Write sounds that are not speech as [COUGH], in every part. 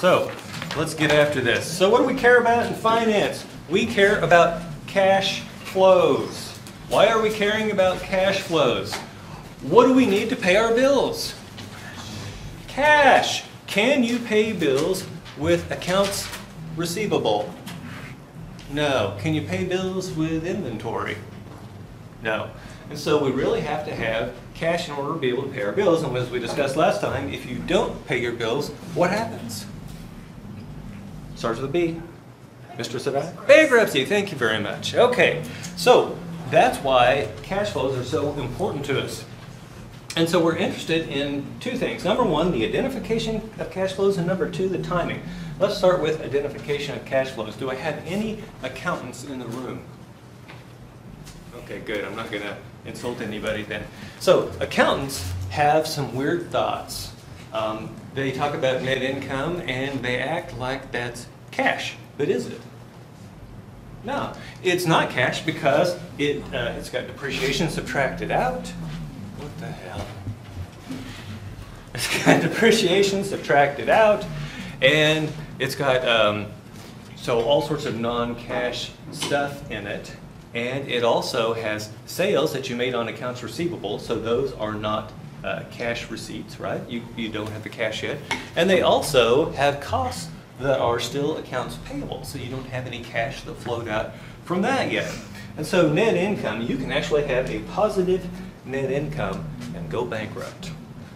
So let's get after this. So what do we care about in finance? We care about cash flows. Why are we caring about cash flows? What do we need to pay our bills? Cash. Can you pay bills with accounts receivable? No. Can you pay bills with inventory? No. And so we really have to have cash in order to be able to pay our bills. And as we discussed last time, if you don't pay your bills, what happens? Starts with a B. Mr. Sadat? Bankruptcy, thank you very much. Okay, so that's why cash flows are so important to us. And so we're interested in two things. Number one, the identification of cash flows, and number two, the timing. Let's start with identification of cash flows. Do I have any accountants in the room? Okay, good. I'm not going to insult anybody then. So accountants have some weird thoughts. Um, they talk about net income and they act like that's cash, but is it? No, it's not cash because it, uh, it's got depreciation subtracted out. What the hell? It's got [LAUGHS] depreciation subtracted out, and it's got um, so all sorts of non-cash stuff in it. And it also has sales that you made on accounts receivable, so those are not uh, cash receipts, right? You, you don't have the cash yet. And they also have costs that are still accounts payable, so you don't have any cash that flowed out from that yet. And so net income, you can actually have a positive net income and go bankrupt.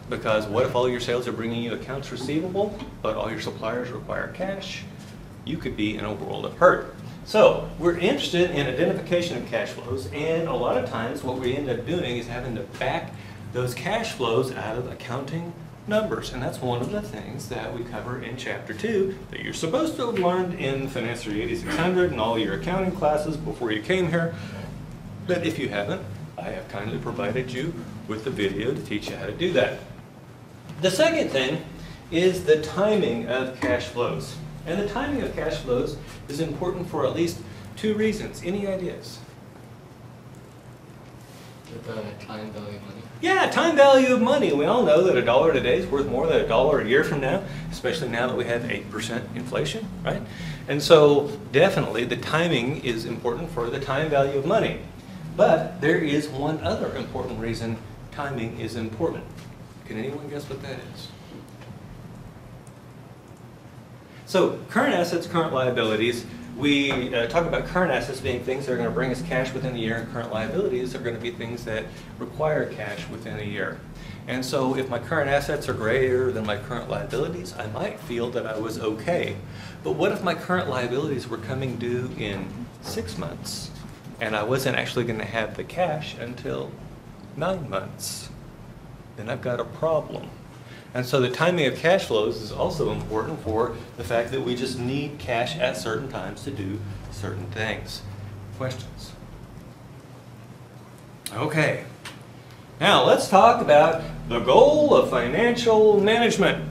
Because what if all your sales are bringing you accounts receivable, but all your suppliers require cash? You could be in a world of hurt. So we're interested in identification of cash flows, and a lot of times what we end up doing is having to back those cash flows out of accounting numbers. And that's one of the things that we cover in chapter two that you're supposed to have learned in Finance 8600 and all your accounting classes before you came here. But if you haven't, I have kindly provided you with the video to teach you how to do that. The second thing is the timing of cash flows. And the timing of cash flows is important for at least two reasons. Any ideas? The uh, time value of money. Yeah, time value of money. We all know that a dollar today is worth more than a dollar a year from now, especially now that we have 8% inflation, right? And so definitely the timing is important for the time value of money. But there is one other important reason timing is important. Can anyone guess what that is? So current assets, current liabilities, we uh, talk about current assets being things that are going to bring us cash within a year, and current liabilities are going to be things that require cash within a year. And so if my current assets are greater than my current liabilities, I might feel that I was okay. But what if my current liabilities were coming due in six months, and I wasn't actually going to have the cash until nine months? Then I've got a problem. And so the timing of cash flows is also important for the fact that we just need cash at certain times to do certain things. Questions? Okay. Now let's talk about the goal of financial management.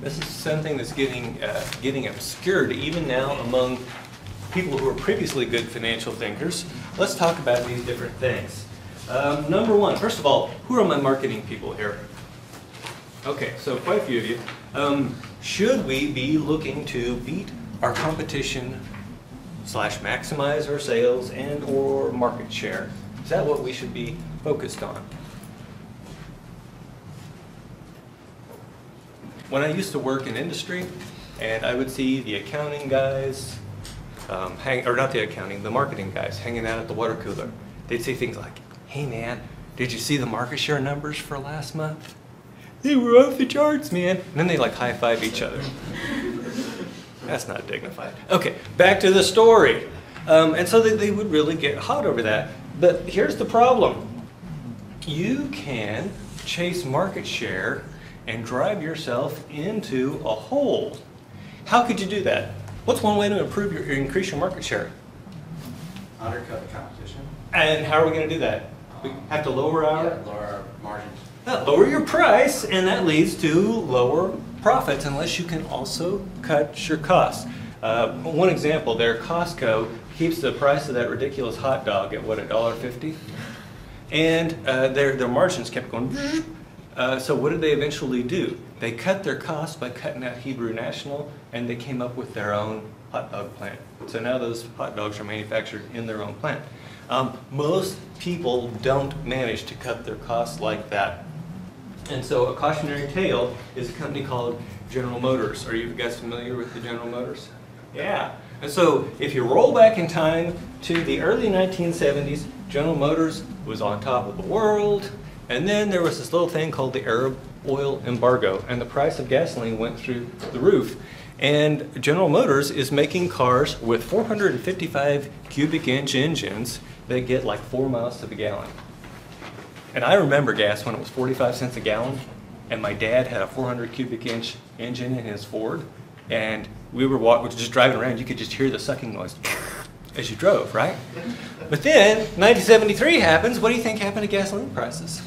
This is something that's getting, uh, getting obscured even now among people who are previously good financial thinkers. Let's talk about these different things. Um, number one, first of all, who are my marketing people here? Okay, so quite a few of you. Um, should we be looking to beat our competition slash maximize our sales and or market share? Is that what we should be focused on? When I used to work in industry, and I would see the accounting guys, um, hang, or not the accounting, the marketing guys hanging out at the water cooler. They'd say things like, hey man, did you see the market share numbers for last month? They were off the charts, man. And then they like high five each other. That's not dignified. Okay, back to the story. Um, and so they, they would really get hot over that. But here's the problem you can chase market share and drive yourself into a hole. How could you do that? What's one way to improve your increase your market share? Undercut the competition. And how are we going to do that? We have to lower our Yeah, lower our margins. Lower your price, and that leads to lower profits unless you can also cut your costs. Uh, one example there, Costco keeps the price of that ridiculous hot dog at what, a dollar fifty? And uh, their, their margins kept going. Uh, so what did they eventually do? They cut their costs by cutting out Hebrew National, and they came up with their own hot dog plant. So now those hot dogs are manufactured in their own plant. Um, most people don't manage to cut their costs like that. And so a cautionary tale is a company called General Motors. Are you guys familiar with the General Motors? Yeah. And so if you roll back in time to the early 1970s, General Motors was on top of the world. And then there was this little thing called the Arab oil embargo, and the price of gasoline went through the roof. And General Motors is making cars with 455 cubic inch engines that get like four miles to the gallon. And I remember gas when it was 45 cents a gallon, and my dad had a 400 cubic inch engine in his Ford, and we were walk, just driving around, you could just hear the sucking noise as you drove, right? But then 1973 happens. What do you think happened to gasoline prices?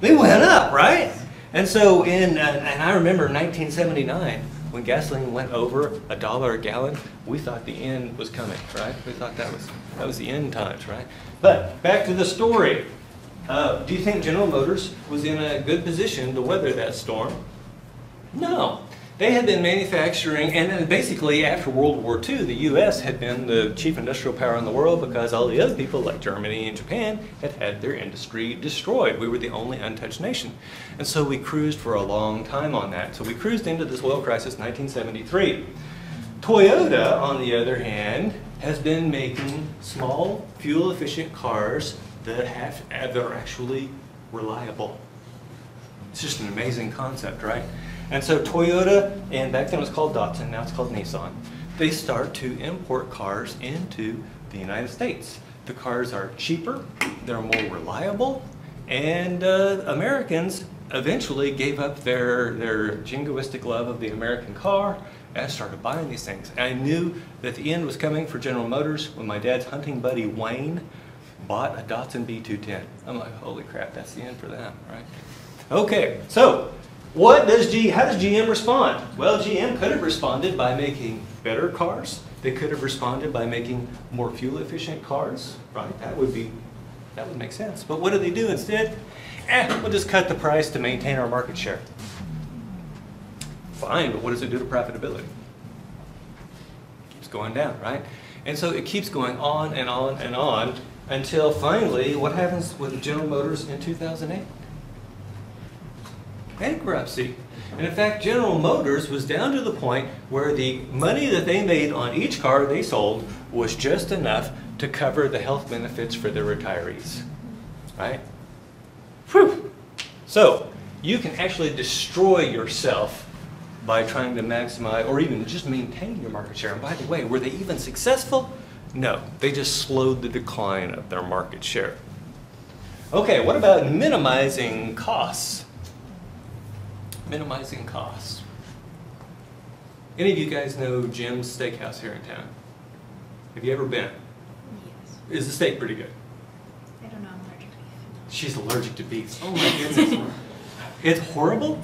They went up, right? And so in, uh, and I remember 1979, when gasoline went over a dollar a gallon, we thought the end was coming, right? We thought that was, that was the end times, right? But back to the story. Uh, do you think General Motors was in a good position to weather that storm? No. They had been manufacturing, and then basically after World War II, the U.S. had been the chief industrial power in the world because all the other people, like Germany and Japan, had had their industry destroyed. We were the only untouched nation. And so we cruised for a long time on that. So we cruised into this oil crisis 1973. Toyota, on the other hand, has been making small, fuel-efficient cars that, have, that are actually reliable. It's just an amazing concept, right? And so Toyota, and back then it was called Datsun, now it's called Nissan, they start to import cars into the United States. The cars are cheaper, they're more reliable, and uh, Americans eventually gave up their, their jingoistic love of the American car and started buying these things. And I knew that the end was coming for General Motors when my dad's hunting buddy Wayne bought a Datsun B210. I'm like, holy crap, that's the end for them, right? Okay, so what does G, how does GM respond? Well, GM could have responded by making better cars. They could have responded by making more fuel efficient cars, right? That would be, that would make sense. But what do they do instead? Eh, we'll just cut the price to maintain our market share. Fine, but what does it do to profitability? Keeps going down, right? And so it keeps going on and on and on until finally, what happens with General Motors in 2008? Bankruptcy. And in fact, General Motors was down to the point where the money that they made on each car they sold was just enough to cover the health benefits for their retirees. Right? Whew. So, you can actually destroy yourself by trying to maximize or even just maintain your market share. And by the way, were they even successful? No, they just slowed the decline of their market share. Okay, what about minimizing costs? Minimizing costs. Any of you guys know Jim's Steakhouse here in town? Have you ever been? Yes. Is the steak pretty good? I don't know, I'm allergic to beef. She's allergic to beef. Oh my goodness. [LAUGHS] it's horrible?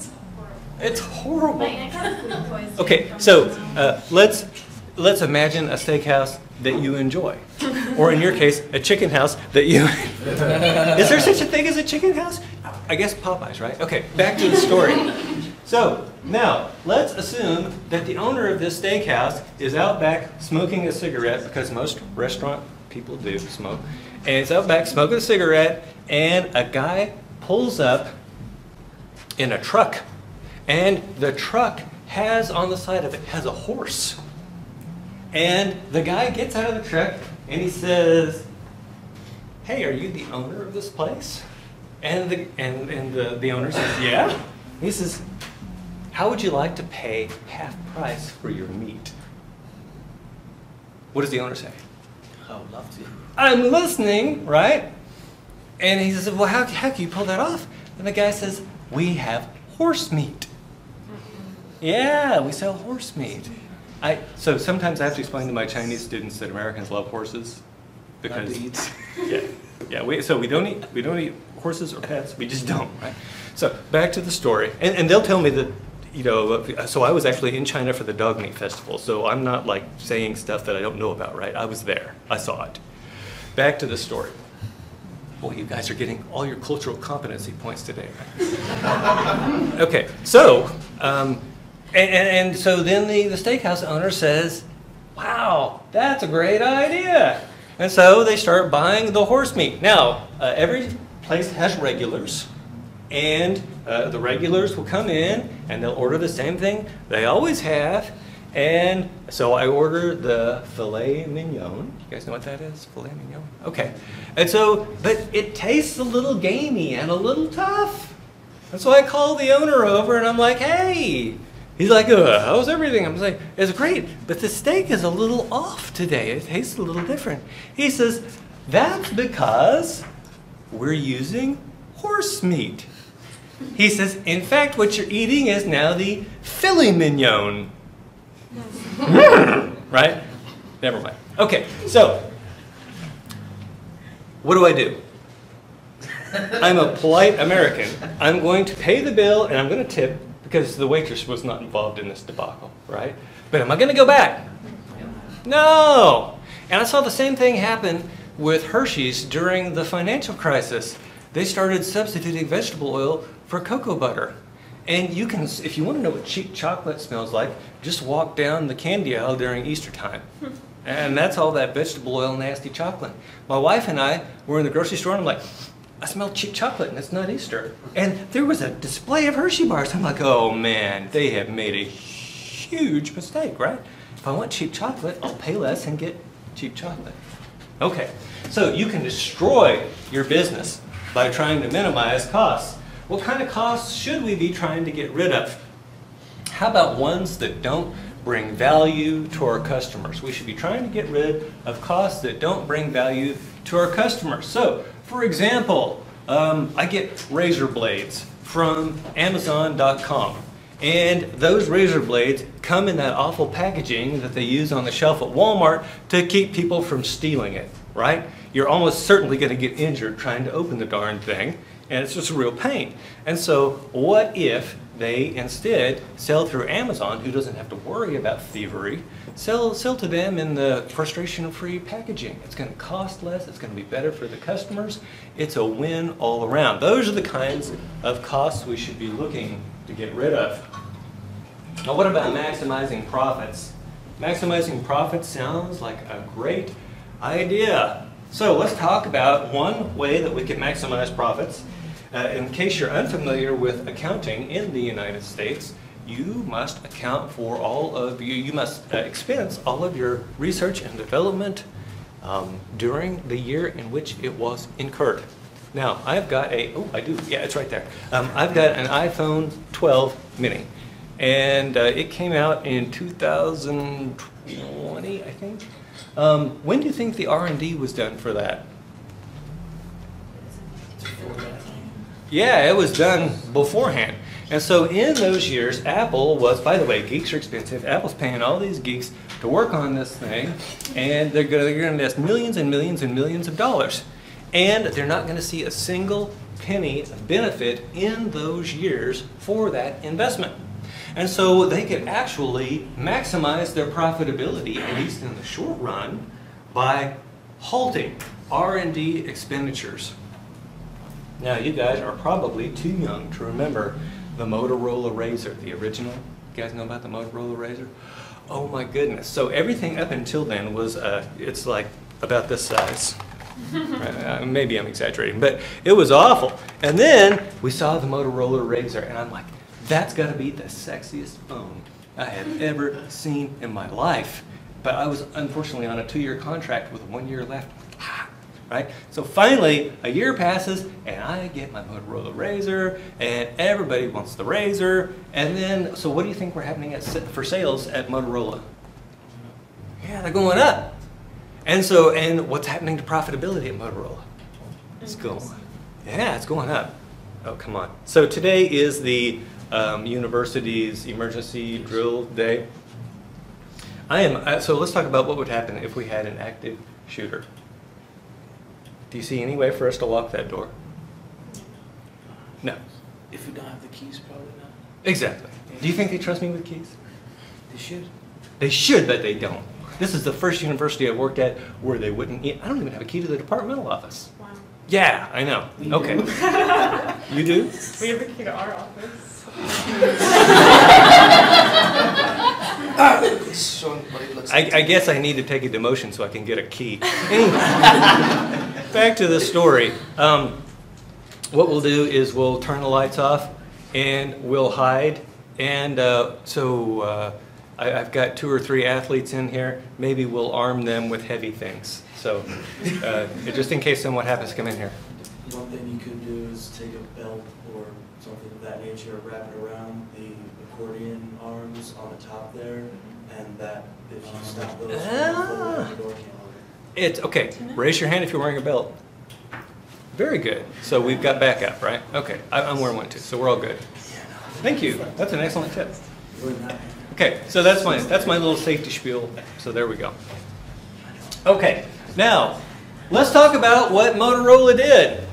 It's horrible. My aunt got Okay, so uh, let's let's imagine a steakhouse that you enjoy, or in your case, a chicken house that you. [LAUGHS] Is there such a thing as a chicken house? I guess Popeyes, right? Okay, back to the story. So now let's assume that the owner of this steakhouse is out back smoking a cigarette because most restaurant people do smoke, and he's out back smoking a cigarette, and a guy pulls up in a truck, and the truck has on the side of it has a horse. And the guy gets out of the truck and he says, Hey, are you the owner of this place? And the, and, and the, the owner says, Yeah. He says, How would you like to pay half price for your meat? What does the owner say? I would love to. I'm listening, right? And he says, Well, how, how can you pull that off? And the guy says, We have horse meat. Yeah, we sell horse meat. I, so sometimes I have to explain to my Chinese students that Americans love horses because Not to eat. [LAUGHS] yeah, yeah. We, so we don't eat we don't eat horses or pets. We just don't, right? So back to the story, and, and they'll tell me that you know. So I was actually in China for the dog meat festival. So I'm not like saying stuff that I don't know about, right? I was there. I saw it. Back to the story. Boy, you guys are getting all your cultural competency points today, right? [LAUGHS] okay, so, um, and, and, and so then the, the steakhouse owner says, wow, that's a great idea. And so they start buying the horse meat. Now, uh, every place has regulars, and uh, the regulars will come in and they'll order the same thing they always have. And so I order the filet mignon. You guys know what that is? Filet mignon? Okay. And so, but it tastes a little gamey and a little tough. And so I call the owner over and I'm like, hey. He's like, uh, how's everything? I'm like, it's great, but the steak is a little off today. It tastes a little different. He says, that's because we're using horse meat. He says, in fact, what you're eating is now the filet mignon. [LAUGHS] right? Never mind. Okay, so what do I do? I'm a polite American. I'm going to pay the bill and I'm going to tip because the waitress was not involved in this debacle, right? But am I going to go back? No. And I saw the same thing happen with Hershey's during the financial crisis. They started substituting vegetable oil for cocoa butter. And you can, if you want to know what cheap chocolate smells like, just walk down the candy aisle during Easter time. And that's all that vegetable oil nasty chocolate. My wife and I were in the grocery store and I'm like, I smell cheap chocolate and it's not Easter. And there was a display of Hershey bars. I'm like, oh man, they have made a huge mistake, right? If I want cheap chocolate, I'll pay less and get cheap chocolate. Okay, so you can destroy your business by trying to minimize costs. What kind of costs should we be trying to get rid of? How about ones that don't bring value to our customers? We should be trying to get rid of costs that don't bring value to our customers. So, for example, um, I get razor blades from Amazon.com. And those razor blades come in that awful packaging that they use on the shelf at Walmart to keep people from stealing it, right? You're almost certainly going to get injured trying to open the darn thing, and it's just a real pain. And so, what if they instead sell through Amazon, who doesn't have to worry about thievery, sell, sell to them in the frustration-free packaging. It's going to cost less, it's going to be better for the customers, it's a win all around. Those are the kinds of costs we should be looking to get rid of. Now what about maximizing profits? Maximizing profits sounds like a great idea. So let's talk about one way that we can maximize profits. Uh, in case you're unfamiliar with accounting in the United States, you must account for all of you, you must uh, expense all of your research and development um, during the year in which it was incurred. Now, I've got a, oh, I do, yeah, it's right there. Um, I've got an iPhone 12 mini, and uh, it came out in 2020, I think. Um, when do you think the R&D was done for that? Yeah, it was done beforehand. And so in those years, Apple was, by the way, geeks are expensive. Apple's paying all these geeks to work on this thing, and they're going to invest millions and millions and millions of dollars. And they're not going to see a single penny of benefit in those years for that investment. And so they could actually maximize their profitability, at least in the short run, by halting R&D expenditures. Now, you guys are probably too young to remember the Motorola Razor, the original. You guys know about the Motorola Razor? Oh my goodness. So everything up until then was, uh, it's like about this size. [LAUGHS] right? uh, maybe I'm exaggerating, but it was awful. And then we saw the Motorola Razor, and I'm like, that's got to be the sexiest phone I have ever seen in my life. But I was unfortunately on a two-year contract with one year left. Right? So finally, a year passes, and I get my Motorola Razor and everybody wants the Razor. And then, so what do you think we're happening at, for sales at Motorola? Yeah, they're going up. And so, and what's happening to profitability at Motorola? It's going, yeah, it's going up. Oh, come on. So today is the um, university's emergency drill day. I am, uh, so let's talk about what would happen if we had an active shooter. Do you see any way for us to lock that door? No. If you don't have the keys, probably not. Exactly. Do you think they trust me with keys? They should. They should, but they don't. This is the first university I worked at where they wouldn't. I don't even have a key to the departmental office. Wow. Yeah, I know. Okay. [LAUGHS] You do? We have a key to our office. [LAUGHS] Ah, Showing what I. I guess I need to take a demotion so I can get a key. Anyway, [LAUGHS] back to the story. Um, what we'll do is we'll turn the lights off and we'll hide. And uh, so uh, I, I've got two or three athletes in here. Maybe we'll arm them with heavy things. So uh, just in case someone happens to come in here. One thing you could do is take a belt or something of that nature, wrap it around the accordion arms on the top there, and that, if you stop those, Ah. the door can't. It's okay. Raise your hand if you're wearing a belt. Very good. So we've got backup, right? Okay, I- I'm wearing one too, so we're all good. Thank you. That's an excellent tip. Okay, so that's my that's my little safety spiel. So there we go. Okay, now let's talk about what Motorola did.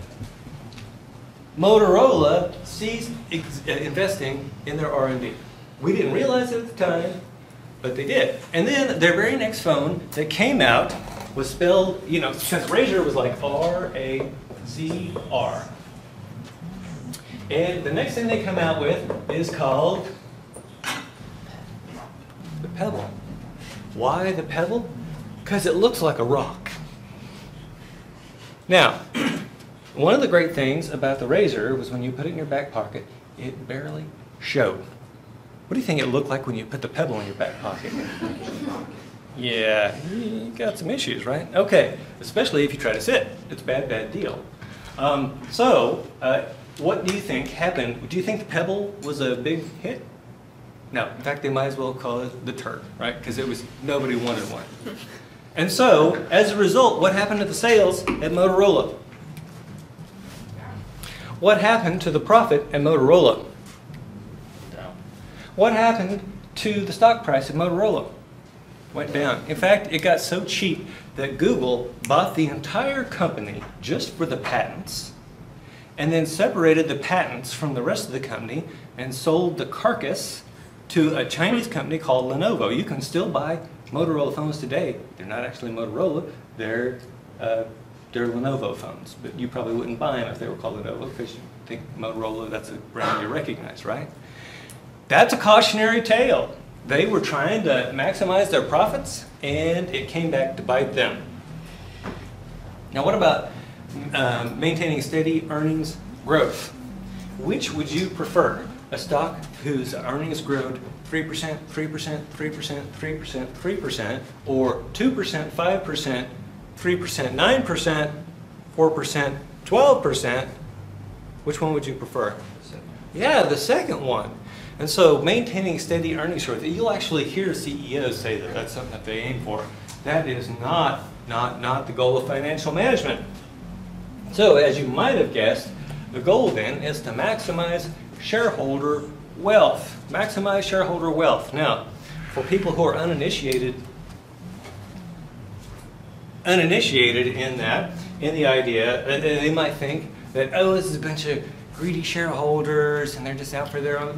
Motorola ceased uh, investing in their R&D. We didn't realize it at the time, but they did. And then their very next phone that came out was spelled, you know, since Razor was like R A Z R. And the next thing they come out with is called the Pebble. Why the Pebble? Because it looks like a rock. Now, [CLEARS THROAT] one of the great things about the razor was when you put it in your back pocket, it barely showed. What do you think it looked like when you put the pebble in your back pocket? [LAUGHS] Yeah, you got some issues, right? Okay, especially if you try to sit. It's a bad, bad deal. Um, so, uh, what do you think happened? Do you think the pebble was a big hit? No, in fact, they might as well call it the turd, right? Because it was, nobody wanted one. [LAUGHS] And so, as a result, what happened to the sales at Motorola? What happened to the profit at Motorola? What happened to the stock price at Motorola? Went down. In fact, it got so cheap that Google bought the entire company just for the patents and then separated the patents from the rest of the company and sold the carcass to a Chinese company called Lenovo. You can still buy Motorola phones today. They're not actually Motorola, they're, uh, they're Lenovo phones. But you probably wouldn't buy them if they were called Lenovo because you think Motorola, that's a brand you recognize, right? That's a cautionary tale. They were trying to maximize their profits, and it came back to bite them. Now, what about um, maintaining steady earnings growth? Which would you prefer? A stock whose earnings growed 3%, 3%, 3%, 3%, 3%, or 2%, 5%, 3%, 9%, 4%, 12%? Which one would you prefer? Yeah, the second one. And so maintaining steady earnings growth, you'll actually hear CEOs say that that's something that they aim for. That is not, not, not the goal of financial management. So as you might have guessed, the goal then is to maximize shareholder wealth. Maximize shareholder wealth. Now, for people who are uninitiated, uninitiated in that, in the idea, uh, they might think that, oh, this is a bunch of greedy shareholders and they're just out for their own.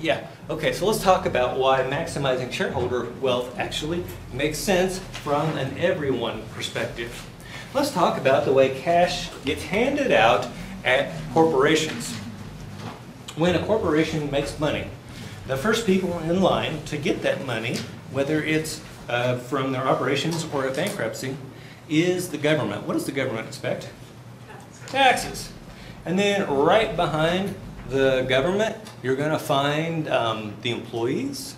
Yeah, okay, so let's talk about why maximizing shareholder wealth actually makes sense from an everyone perspective. Let's talk about the way cash gets handed out at corporations. When a corporation makes money, the first people in line to get that money, whether it's uh, from their operations or a bankruptcy, is the government. What does the government expect? Taxes. And then right behind the government, you're going to find um, the employees.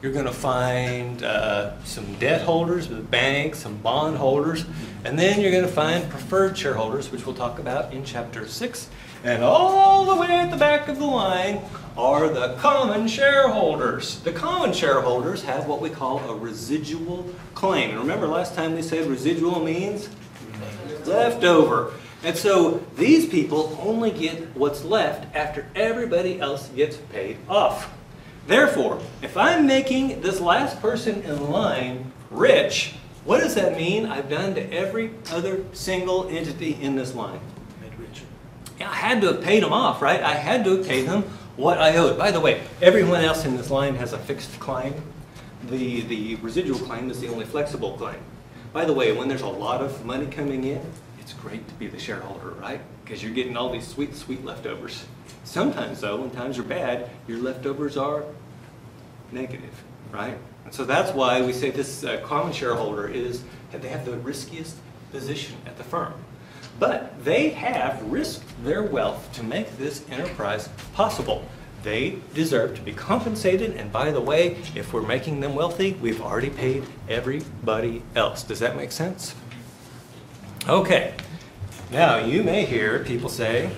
You're going to find uh, some debt holders with banks, some bond holders, and then you're going to find preferred shareholders, which we'll talk about in chapter 6. And all the way at the back of the line are the common shareholders. The common shareholders have what we call a residual claim. And remember last time we said residual means leftover. And so these people only get what's left after everybody else gets paid off. Therefore, if I'm making this last person in line rich, what does that mean I've done to every other single entity in this line? Made richer. I had to have paid them off, right? I had to have paid them what I owed. By the way, everyone else in this line has a fixed claim. The, the residual claim is the only flexible claim. By the way, when there's a lot of money coming in, it's great to be the shareholder, right? Because you're getting all these sweet, sweet leftovers. Sometimes though, when times are bad, your leftovers are negative, right? And so that's why we say this uh, common shareholder is, that they have the riskiest position at the firm. But they have risked their wealth to make this enterprise possible. They deserve to be compensated, and by the way, if we're making them wealthy, we've already paid everybody else. Does that make sense? Okay. Now, you may hear people say,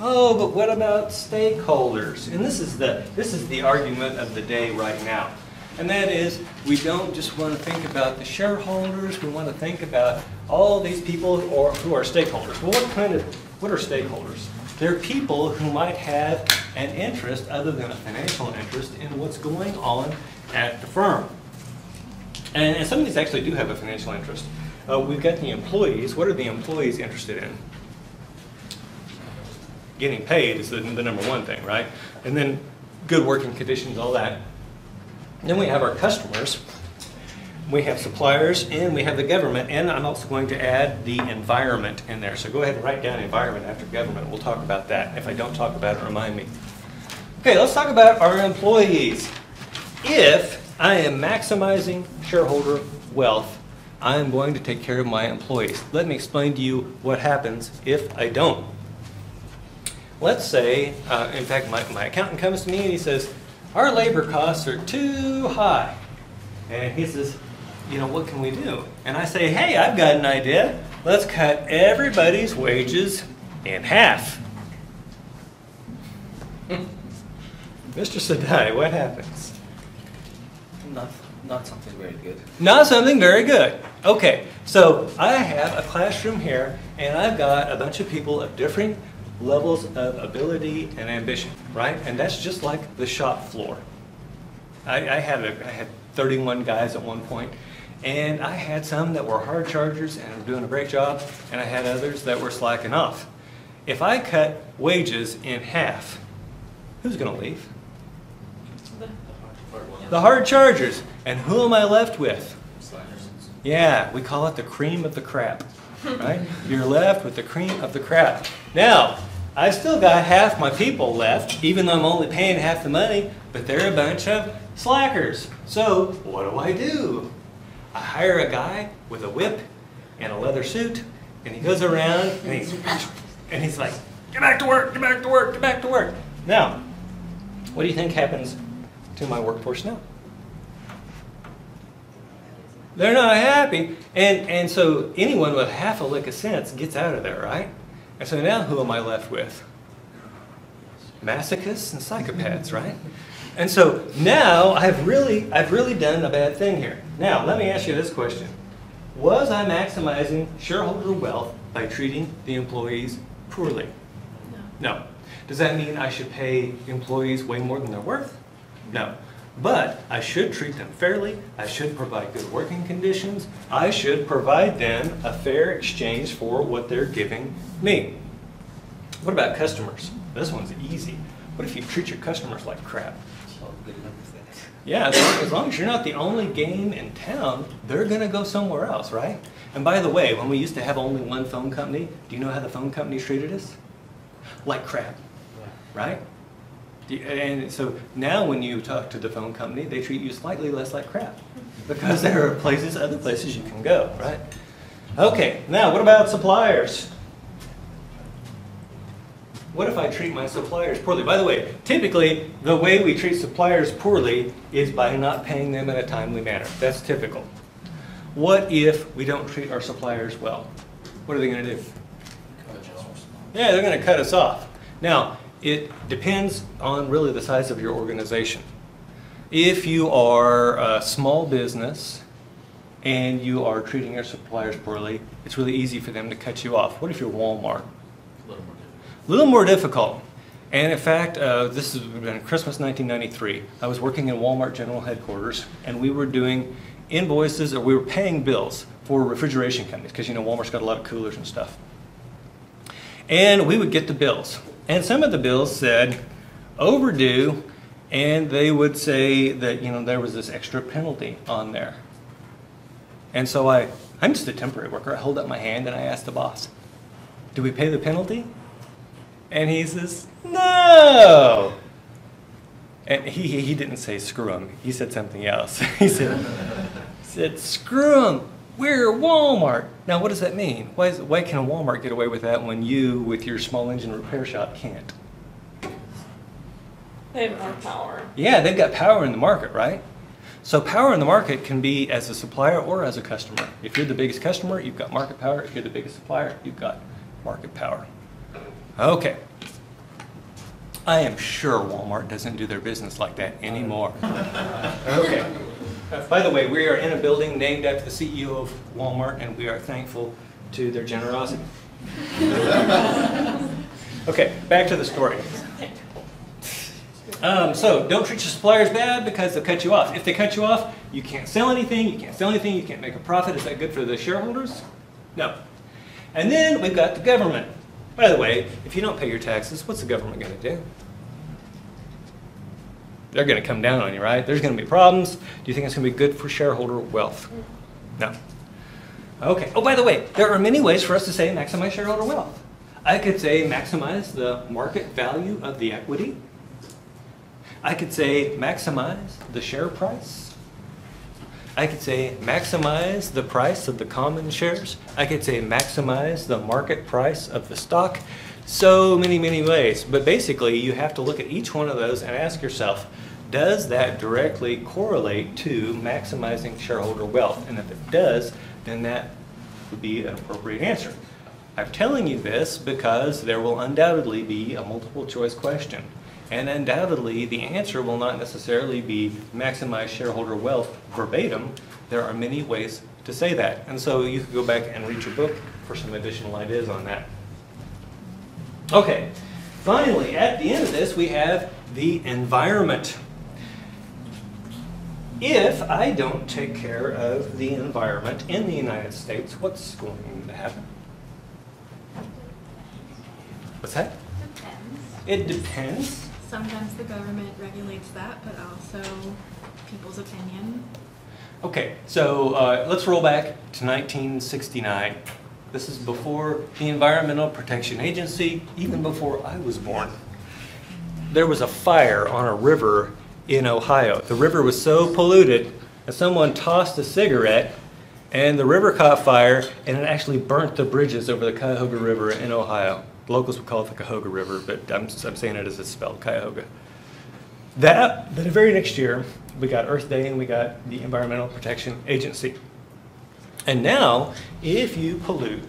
Oh, but what about stakeholders? And this is the this is the argument of the day right now. And that is we don't just want to think about the shareholders, we want to think about all these people or who are stakeholders. Well, what kind of what are stakeholders? They're people who might have an interest other than a financial interest in what's going on at the firm. And, and some of these actually do have a financial interest. Uh, we've got the employees. What are the employees interested in? getting paid is the, the number one thing, right? And then good working conditions, all that. Then we have our customers, we have suppliers, and we have the government, and I'm also going to add the environment in there. So go ahead and write down environment after government. We'll talk about that. If I don't talk about it, remind me. Okay, let's talk about our employees. If I am maximizing shareholder wealth, I am going to take care of my employees. Let me explain to you what happens if I don't. Let's say, uh, in fact, my, my accountant comes to me and he says, our labor costs are too high. And he says, you know, what can we do? And I say, hey, I've got an idea. Let's cut everybody's wages in half. [LAUGHS] Mr. Sadai, what happens? Not, not something very good. Not something very good. Okay, so I have a classroom here, and I've got a bunch of people of different levels of ability and ambition, right? And that's just like the shop floor. I, I had a, I had 31 guys at one point, and I had some that were hard chargers and were doing a great job, and I had others that were slacking off. If I cut wages in half, who's going to leave? The hard chargers. And who am I left with? Yeah, we call it the cream of the crap, right? You're left with the cream of the crap. Now, I still got half my people left, even though I'm only paying half the money, but they're a bunch of slackers. So, what do I do? I hire a guy with a whip and a leather suit, and he goes around and he's, and he's like, get back to work, get back to work, get back to work. Now, what do you think happens to my workforce now? They're not happy. And, and so anyone with half a lick of sense gets out of there, right? And so now who am I left with? Masochists and psychopaths, [LAUGHS] right? And so now I've really, I've really done a bad thing here. Now, let me ask you this question. Was I maximizing shareholder wealth by treating the employees poorly? No. No. Does that mean I should pay employees way more than they're worth? No. But I should treat them fairly, I should provide good working conditions, I should provide them a fair exchange for what they're giving me. What about customers? This one's easy. What if you treat your customers like crap? So good luck with that. Yeah, as long, as long as you're not the only game in town, they're going to go somewhere else, right? And by the way, when we used to have only one phone company, do you know how the phone companies treated us? Like crap, right? And so now when you talk to the phone company, they treat you slightly less like crap because there are places, other places you can go, right? Okay, now what about suppliers? What if I treat my suppliers poorly? By the way, typically, the way we treat suppliers poorly is by not paying them in a timely manner. That's typical. What if we don't treat our suppliers well? What are they going to do? Yeah, they're going to cut us off. Now, it depends on really the size of your organization. If you are a small business and you are treating your suppliers poorly, it's really easy for them to cut you off. What if you're Walmart? A little more difficult. A little more difficult. And in fact, uh, this has been Christmas 1993. I was working in Walmart General Headquarters, and we were doing invoices, or we were paying bills for refrigeration companies, because you know Walmart's got a lot of coolers and stuff. And we would get the bills. And some of the bills said overdue, and they would say that, you know, there was this extra penalty on there. And so I I'm just a temporary worker. I hold up my hand and I ask the boss, do we pay the penalty? And he says, no. And he, he didn't say screw him. He said something else. [LAUGHS] He said, said screw him. We're Walmart. Now, what does that mean? Why, is, why can Walmart get away with that when you, with your small engine repair shop, can't? They have more power. Yeah, they've got power in the market, right? So power in the market can be as a supplier or as a customer. If you're the biggest customer, you've got market power. If you're the biggest supplier, you've got market power. Okay. I am sure Walmart doesn't do their business like that anymore. [LAUGHS] Okay. By the way, we are in a building named after the CEO of Walmart, and we are thankful to their generosity. [LAUGHS] Okay, back to the story. Um, so don't treat your suppliers bad because they'll cut you off. If they cut you off, you can't sell anything, you can't sell anything, you can't make a profit. Is that good for the shareholders? No. And then we've got the government. By the way, if you don't pay your taxes, what's the government going to do? They're going to come down on you, right? There's going to be problems. Do you think it's going to be good for shareholder wealth? No. Okay. Oh, by the way, there are many ways for us to say maximize shareholder wealth. I could say maximize the market value of the equity. I could say maximize the share price. I could say maximize the price of the common shares. I could say maximize the market price of the stock. So many, many ways. But basically, you have to look at each one of those and ask yourself, does that directly correlate to maximizing shareholder wealth? And if it does, then that would be an appropriate answer. I'm telling you this because there will undoubtedly be a multiple choice question. And undoubtedly, the answer will not necessarily be maximize shareholder wealth verbatim. There are many ways to say that. And so you could go back and read your book for some additional ideas on that. Okay, finally, at the end of this, we have the environment. If I don't take care of the environment in the United States, what's going to happen? What's that? Depends. It depends. Sometimes the government regulates that, but also people's opinion. Okay, so uh, let's roll back to 1969. This is before the Environmental Protection Agency, even before I was born. There was a fire on a river in Ohio. The river was so polluted that someone tossed a cigarette and the river caught fire and it actually burnt the bridges over the Cuyahoga River in Ohio. Locals would call it the Cahoga River, but I'm, I'm saying it as it's spelled, Cuyahoga. That, the very next year, we got Earth Day and we got the Environmental Protection Agency. And now, if you pollute,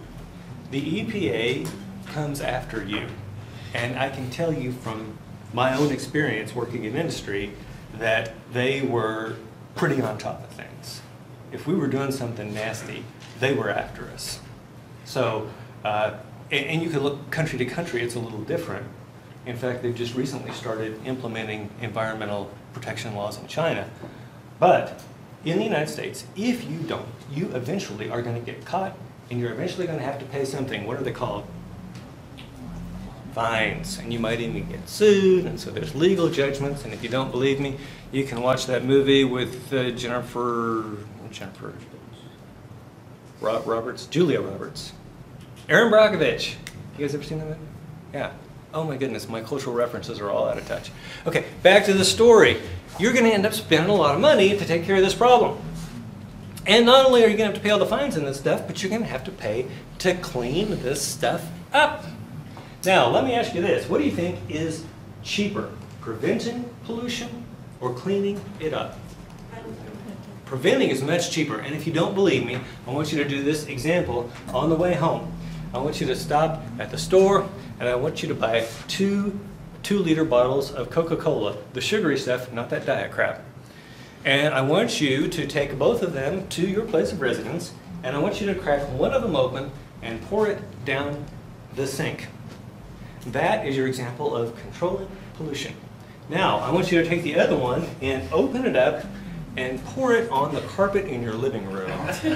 the EPA comes after you. And I can tell you from my own experience working in industry that they were pretty on top of things. If we were doing something nasty, they were after us. So, uh, and, and you can look country to country, it's a little different. In fact, they've just recently started implementing environmental protection laws in China. But in the United States, if you don't, you eventually are going to get caught and you're eventually going to have to pay something. What are they called? Fines. And you might even get sued. And so there's legal judgments. And if you don't believe me, you can watch that movie with uh, Jennifer, Jennifer Ro- Roberts, Julia Roberts, Erin Brockovich. You guys ever seen that movie? Yeah. Oh my goodness, my cultural references are all out of touch. Okay, back to the story. You're going to end up spending a lot of money to take care of this problem. And not only are you going to have to pay all the fines and this stuff, but you're going to have to pay to clean this stuff up. Now, let me ask you this. What do you think is cheaper, preventing pollution or cleaning it up? Preventing is much cheaper. And if you don't believe me, I want you to do this example on the way home. I want you to stop at the store and I want you to buy two two liter bottles of Coca-Cola, the sugary stuff, not that diet crap. And I want you to take both of them to your place of residence and I want you to crack one of them open and pour it down the sink. That is your example of controlling pollution. Now, I want you to take the other one and open it up and pour it on the carpet in your living room. [LAUGHS]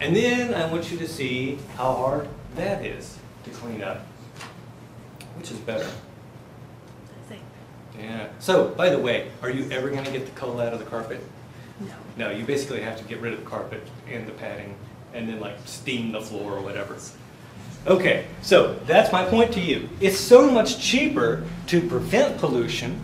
And then I want you to see how hard that is to clean up. Which is better? Say, Yeah. So, by the way, are you ever going to get the coal out of the carpet? No. No, you basically have to get rid of the carpet and the padding and then like steam the floor or whatever. Okay, so that's my point to you. It's so much cheaper to prevent pollution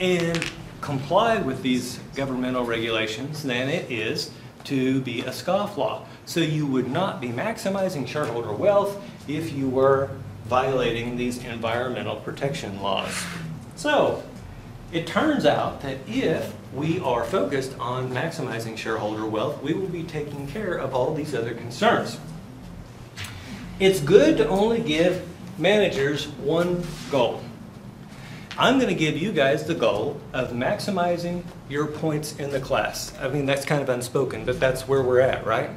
and comply with these governmental regulations than it is to be a scofflaw. So you would not be maximizing shareholder wealth if you were violating these environmental protection laws. So, it turns out that if we are focused on maximizing shareholder wealth, we will be taking care of all these other concerns. It's good to only give managers one goal. I'm going to give you guys the goal of maximizing your points in the class. I mean, that's kind of unspoken, but that's where we're at, right?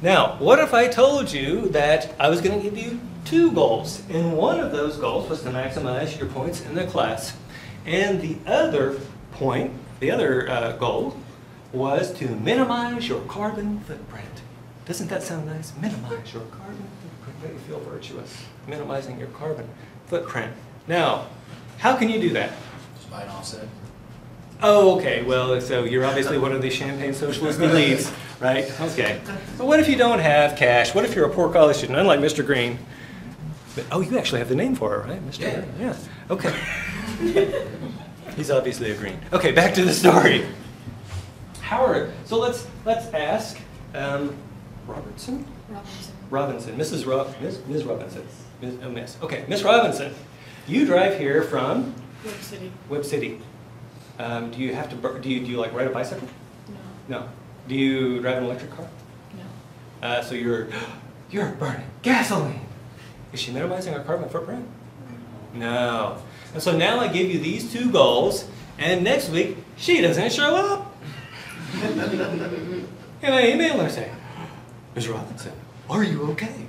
Now, what if I told you that I was going to give you two goals, and one of those goals was to maximize your points in the class, and the other point, the other uh, goal, was to minimize your carbon footprint. Doesn't that sound nice? Minimize your carbon footprint. Make you feel virtuous. Minimizing your carbon footprint. Now, how can you do that? Just buy an offset. Oh, okay. Well, so you're obviously one of these champagne socialist elites, right? [LAUGHS] Okay. But what if you don't have cash? What if you're a poor college student, unlike Mr. Green? But, oh, you actually have the name for her, right, Mr. Yeah. Yeah. Okay. [LAUGHS] He's obviously a green. Okay, back to the story. Howard. So let's let's ask um, Robertson. Robinson. Robinson, Mrs. Rob, Ms. Ms. Robinson, Ms. Oh, Miss. Okay, Miss Robinson. You drive here from York City. Webb City. Um, do you have to, do you, do you like ride a bicycle? No. No. Do you drive an electric car? No. Uh, so you're, [GASPS] you're burning gasoline. Is she minimizing her carbon footprint? No. And so now I give you these two goals, and next week she doesn't show up. [LAUGHS] and I email her saying, Ms. Robinson, are you okay?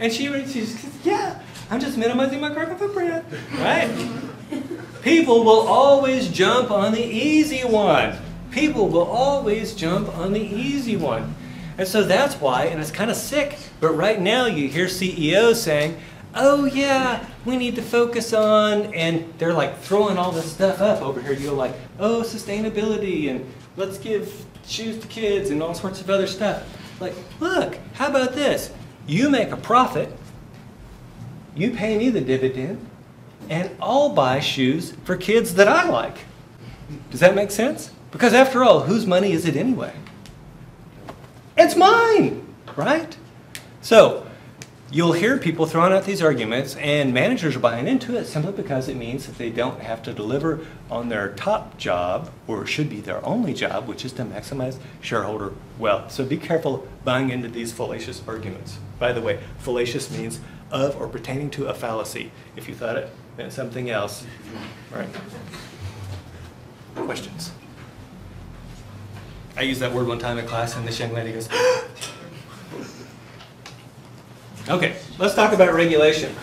And she, she says, yeah, I'm just minimizing my carbon footprint, right? People will always jump on the easy one. People will always jump on the easy one. And so that's why, and it's kind of sick, but right now you hear CEOs saying, oh yeah, we need to focus on, and they're like throwing all this stuff up over here. You're like, oh, sustainability, and let's give shoes to kids, and all sorts of other stuff. Like, look, how about this? You make a profit, you pay me the dividend, and I'll buy shoes for kids that I like. Does that make sense? Because after all, whose money is it anyway? It's mine, right? So, you'll hear people throwing out these arguments, and managers are buying into it simply because it means that they don't have to deliver on their top job, or should be their only job, which is to maximize shareholder wealth. So be careful buying into these fallacious arguments. By the way, fallacious means of or pertaining to a fallacy. If you thought it meant something else, right? Questions? I used that word one time in class, and this young lady goes, [GASPS] Okay, let's talk about regulation.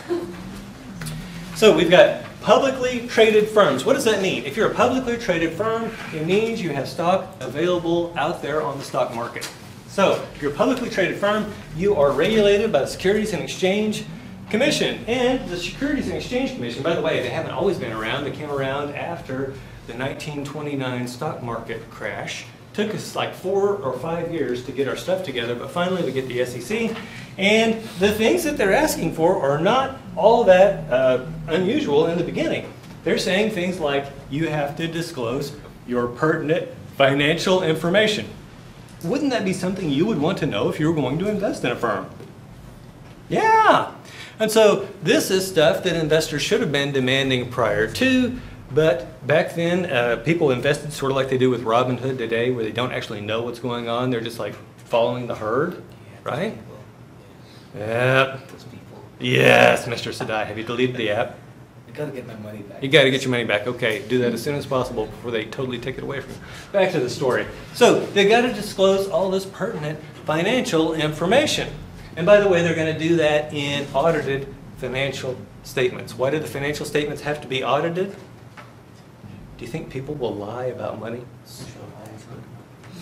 So we've got publicly traded firms. What does that mean? If you're a publicly traded firm, it means you have stock available out there on the stock market. So if you're a publicly traded firm, you are regulated by the Securities and Exchange Commission. And the Securities and Exchange Commission, by the way, they haven't always been around. They came around after the 1929 stock market crash. Took us like four or five years to get our stuff together, but finally we get the SEC. And the things that they're asking for are not all that uh, unusual in the beginning. They're saying things like you have to disclose your pertinent financial information. Wouldn't that be something you would want to know if you were going to invest in a firm? Yeah. And so this is stuff that investors should have been demanding prior to, but back then uh, people invested sort of like they do with Robinhood today, where they don't actually know what's going on. They're just like following the herd, right? Yep. Those people. Yes, Mr. Sadai. Have you deleted the app? I gotta get my money back. You got to get your money back. Okay, do that as soon as possible before they totally take it away from you. Back to the story. So they got to disclose all this pertinent financial information. And by the way, they're going to do that in audited financial statements. Why do the financial statements have to be audited? Do you think people will lie about money?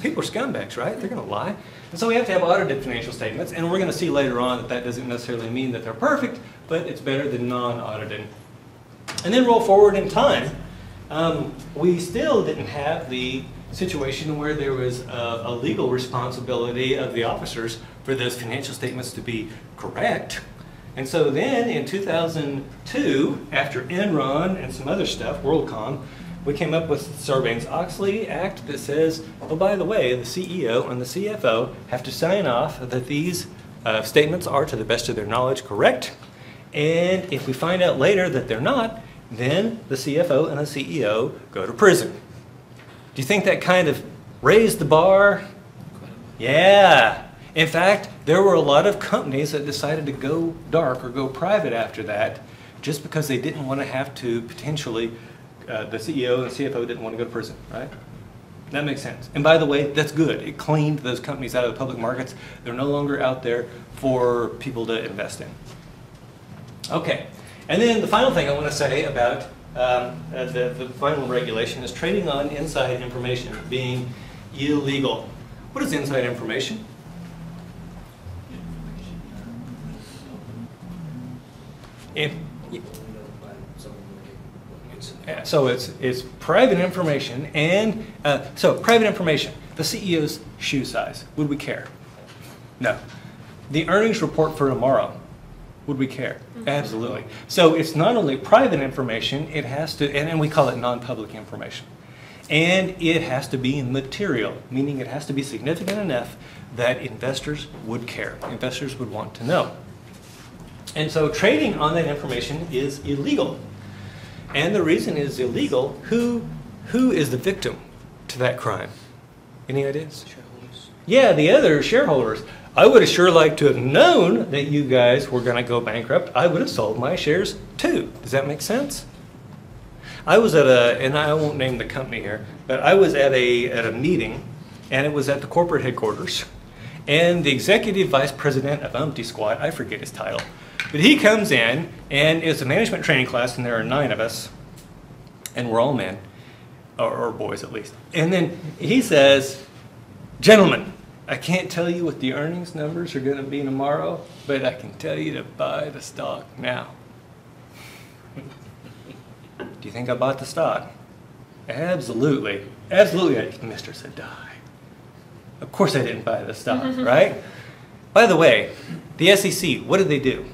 People are scumbags, right? They're going to lie. And so we have to have audited financial statements, and we're going to see later on that that doesn't necessarily mean that they're perfect, but it's better than non-audited. And then roll forward in time, um, we still didn't have the situation where there was a, a legal responsibility of the officers for those financial statements to be correct. And so then in 2002, after Enron and some other stuff, WorldCom, we came up with Sarbanes-Oxley Act that says, oh, by the way, the CEO and the CFO have to sign off that these uh, statements are, to the best of their knowledge, correct. And if we find out later that they're not, then the CFO and the CEO go to prison. Do you think that kind of raised the bar? Yeah. In fact, there were a lot of companies that decided to go dark or go private after that just because they didn't want to have to potentially, uh, the CEO and CFO didn't want to go to prison, right? That makes sense. And by the way, that's good. It cleaned those companies out of the public markets. They're no longer out there for people to invest in. Okay. And then the final thing I want to say about um, uh, the, the final regulation is trading on inside information being illegal. What is inside information? If, so it's, it's private information and, uh, so private information, the CEO's shoe size, would we care? No. The earnings report for tomorrow, would we care? Absolutely. So it's not only private information, it has to, and, and we call it non-public information. And it has to be material, meaning it has to be significant enough that investors would care, investors would want to know. And so trading on that information is illegal. And the reason it is illegal, who, who is the victim to that crime? Any ideas? Shareholders. Yeah, the other shareholders. I would have sure liked to have known that you guys were going to go bankrupt. I would have sold my shares too. Does that make sense? I was at a, and I won't name the company here, but I was at a, at a meeting, and it was at the corporate headquarters. And the executive vice president of Umpty Squad, I forget his title, but he comes in, and it's a management training class, and there are nine of us, and we're all men, or, or boys at least. And then he says, Gentlemen, I can't tell you what the earnings numbers are going to be tomorrow, but I can tell you to buy the stock now. Do you think I bought the stock? Absolutely. Absolutely, I- Mr. Sadai. Of course I didn't buy the stock, [LAUGHS] right? By the way, the SEC, what did they do?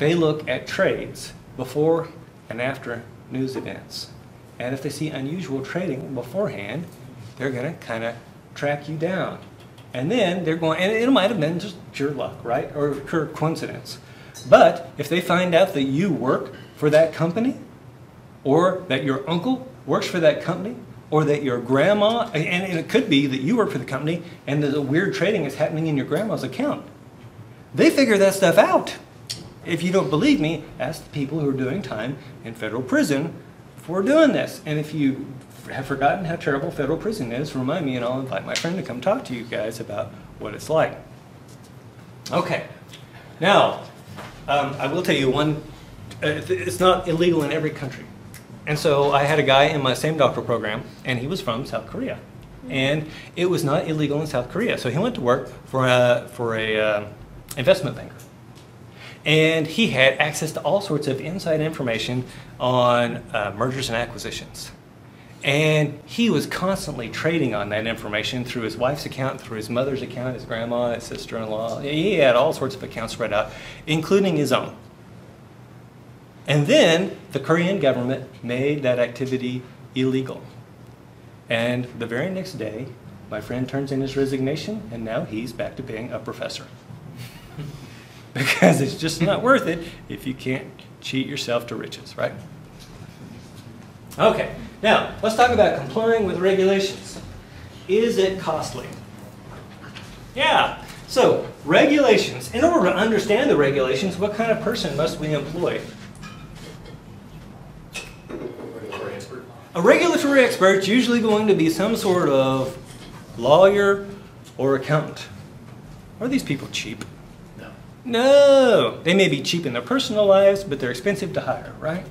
They look at trades before and after news events. And if they see unusual trading beforehand, they're going to kind of track you down. And then they're going, and it might have been just pure luck, right? Or pure coincidence. But if they find out that you work for that company, or that your uncle works for that company, or that your grandma, and, and it could be that you work for the company and the weird trading is happening in your grandma's account. They figure that stuff out. If you don't believe me, ask the people who are doing time in federal prison for doing this. And if you have forgotten how terrible federal prison is, remind me and I'll invite my friend to come talk to you guys about what it's like. Okay. Now, um, I will tell you one, uh, it's not illegal in every country. And so I had a guy in my same doctoral program, and he was from South Korea. And it was not illegal in South Korea. So he went to work for a, for a uh, investment banker. And he had access to all sorts of inside information on uh, mergers and acquisitions. And he was constantly trading on that information through his wife's account, through his mother's account, his grandma, his sister-in-law. He had all sorts of accounts spread out, including his own. And then the Korean government made that activity illegal. And the very next day, my friend turns in his resignation, and now he's back to being a professor. [LAUGHS] [LAUGHS] because it's just not worth it if you can't cheat yourself to riches, right? Okay, now let's talk about complying with regulations. Is it costly? Yeah, so regulations. In order to understand the regulations, what kind of person must we employ? Regulatory expert. A regulatory expert is usually going to be some sort of lawyer or accountant. Are these people cheap? No. They may be cheap in their personal lives, but they're expensive to hire, right?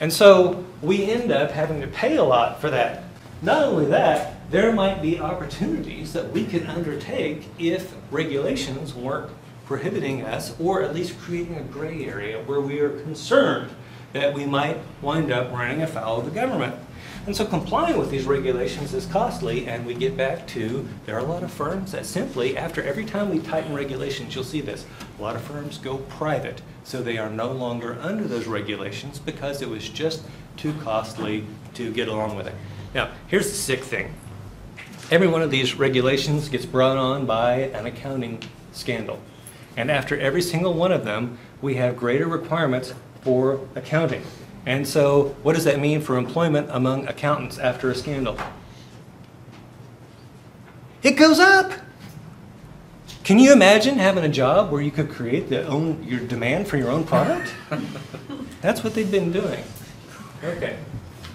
And so we end up having to pay a lot for that. Not only that, there might be opportunities that we could undertake if regulations weren't prohibiting us or at least creating a gray area where we are concerned that we might wind up running afoul of the government. And so complying with these regulations is costly, and we get back to, there are a lot of firms that simply, after every time we tighten regulations, you'll see this, a lot of firms go private, so they are no longer under those regulations because it was just too costly to get along with it. Now, here's the sick thing. Every one of these regulations gets brought on by an accounting scandal. And after every single one of them, we have greater requirements for accounting. And so, what does that mean for employment among accountants after a scandal? It goes up. Can you imagine having a job where you could create the own, your demand for your own product? [LAUGHS] That's what they've been doing. Okay.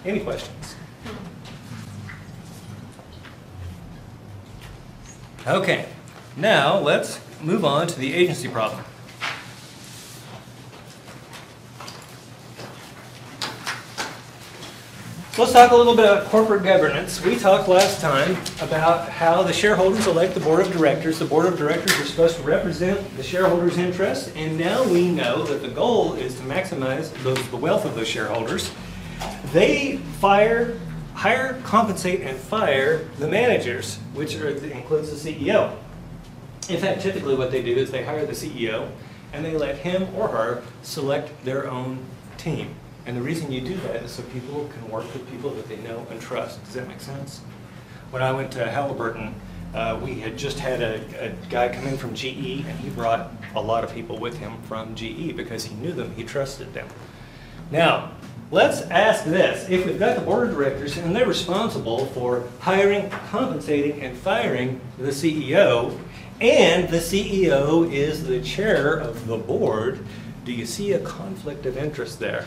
Any questions? Okay. Now let's move on to the agency problem. Let's talk a little bit about corporate governance. We talked last time about how the shareholders elect the board of directors. The board of directors are supposed to represent the shareholders' interests, and now we know that the goal is to maximize those, the wealth of those shareholders. They fire, hire, compensate, and fire the managers, which are, includes the CEO. In fact, typically what they do is they hire the CEO and they let him or her select their own team. And the reason you do that is so people can work with people that they know and trust. Does that make sense? When I went to Halliburton, uh, we had just had a, a guy come in from GE and he brought a lot of people with him from GE because he knew them, he trusted them. Now, let's ask this. If we've got the board of directors and they're responsible for hiring, compensating, and firing the CEO, and the CEO is the chair of the board, do you see a conflict of interest there?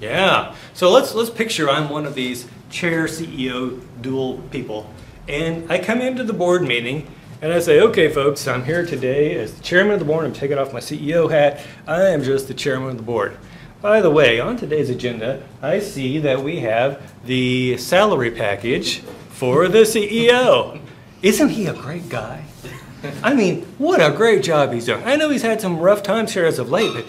Yeah. So let's let's picture I'm one of these chair CEO dual people, and I come into the board meeting and I say, "Okay, folks, I'm here today as the chairman of the board. I'm taking off my CEO hat. I am just the chairman of the board." By the way, on today's agenda, I see that we have the salary package for the CEO. Isn't he a great guy? I mean, what a great job he's doing. I know he's had some rough times here as of late, but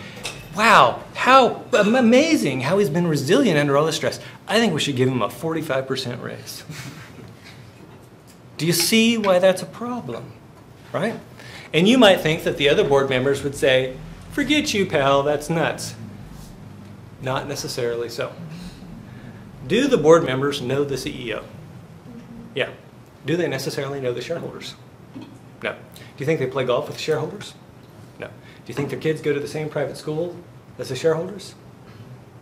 wow, how amazing how he's been resilient under all this stress. I think we should give him a 45% raise. Do you see why that's a problem? Right? And you might think that the other board members would say, forget you, pal, that's nuts. Not necessarily so. Do the board members know the CEO? Yeah. Do they necessarily know the shareholders? No. Do you think they play golf with the shareholders? Do you think their kids go to the same private school as the shareholders?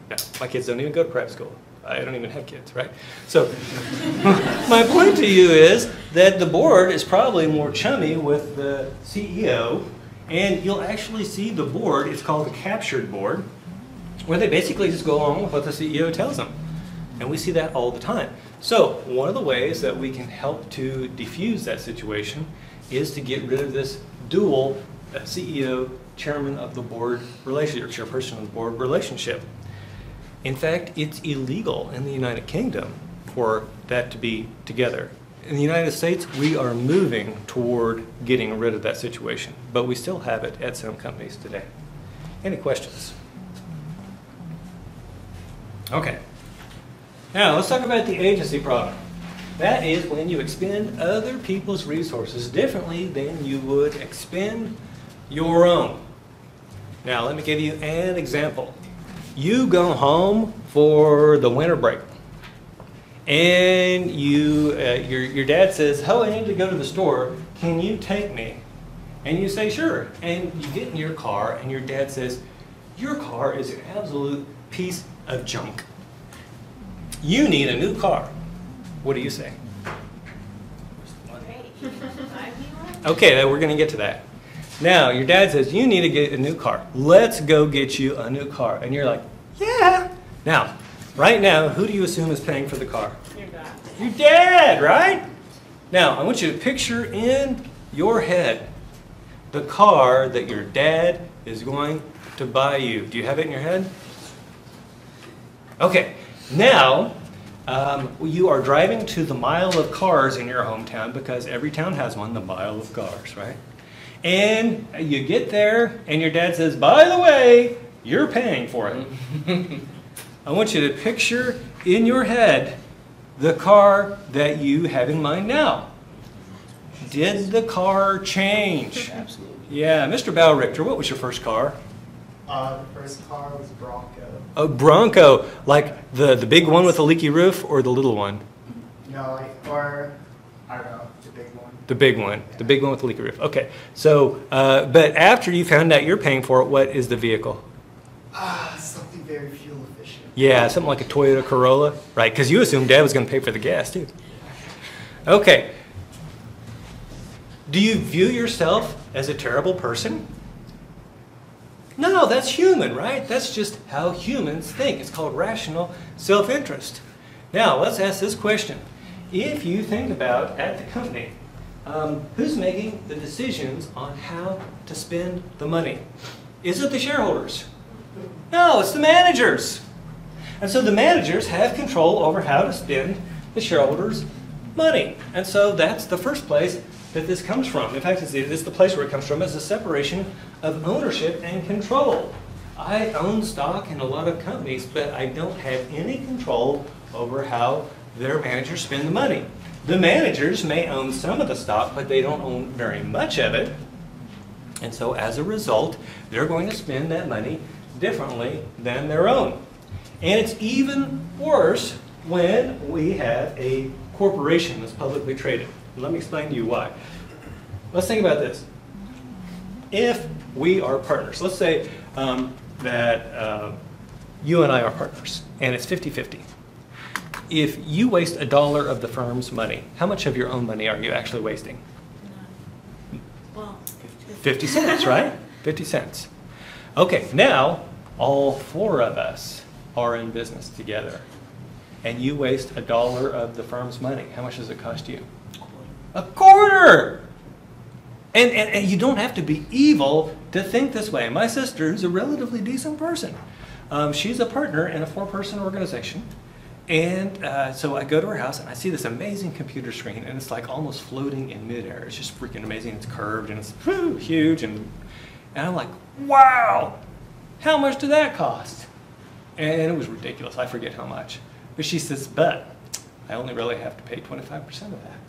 No. My kids don't even go to private school. I don't even have kids, right? So, [LAUGHS] my point to you is that the board is probably more chummy with the CEO, and you'll actually see the board, it's called the captured board, where they basically just go along with what the CEO tells them. And we see that all the time. So, one of the ways that we can help to diffuse that situation is to get rid of this dual CEO, chairman of the board relationship, or chairperson of the board relationship. In fact, it's illegal in the United Kingdom for that to be together. In the United States, we are moving toward getting rid of that situation, but we still have it at some companies today. Any questions? Okay. Now, let's talk about the agency problem. That is when you expend other people's resources differently than you would expend your own. Now, let me give you an example. You go home for the winter break, and you, uh, your, your dad says, Oh, I need to go to the store. Can you take me? And you say, Sure. And you get in your car, and your dad says, Your car is an absolute piece of junk. You need a new car. What do you say? [LAUGHS] Okay, we're going to get to that. Now, your dad says, You need to get a new car. Let's go get you a new car. And you're like, Yeah. Now, right now, who do you assume is paying for the car? Your dad. Your dad, right? Now, I want you to picture in your head the car that your dad is going to buy you. Do you have it in your head? Okay, now um, you are driving to the mile of cars in your hometown because every town has one, the mile of cars, right? And you get there, and your dad says, By the way, You're paying for it. [LAUGHS] I want you to picture in your head the car that you have in mind now. Did the car change? Absolutely. Yeah, Mr. Bow Richter, what was your first car? Uh, the first car was Bronco. A Bronco, like the, the big one with the leaky roof or the little one? No, like, or, I don't know, the big one. The big one, the big one with the leaky roof. Okay, so, uh, but after you found out you're paying for it, what is the vehicle? Ah, something very fuel efficient. Yeah, something like a Toyota Corolla, right? Because you assumed Dad was going to pay for the gas too. Okay. Do you view yourself as a terrible person? No, that's human, right? That's just how humans think. It's called rational self-interest. Now, let's ask this question. If you think about at the company, um, who's making the decisions on how to spend the money? Is it the shareholders? No, it's the managers. And so the managers have control over how to spend the shareholders' money. And so that's the first place that this comes from. In fact, it's it's the place where it comes from is the separation of ownership and control. I own stock in a lot of companies, but I don't have any control over how their managers spend the money. The managers may own some of the stock, but they don't own very much of it. And so as a result, they're going to spend that money differently than their own. And it's even worse when we have a corporation that's publicly traded. Let me explain to you why. Let's think about this. If we are partners, let's say um, that uh, you and I are partners, and it's 50-50. If you waste a dollar of the firm's money, how much of your own money are you actually wasting? Well, 50 cents, right? [LAUGHS] 50 cents. Okay, now all four of us are in business together. And you waste a dollar of the firm's money. How much does it cost you? A quarter! And, and, and you don't have to be evil to think this way. My sister is a relatively decent person. Um, she's a partner in a four person organization. And uh, so I go to her house and I see this amazing computer screen, and it's like almost floating in midair. It's just freaking amazing. It's curved and it's whew, huge. And, and I'm like, wow, how much did that cost? And it was ridiculous. I forget how much. But she says, but I only really have to pay 25% of that,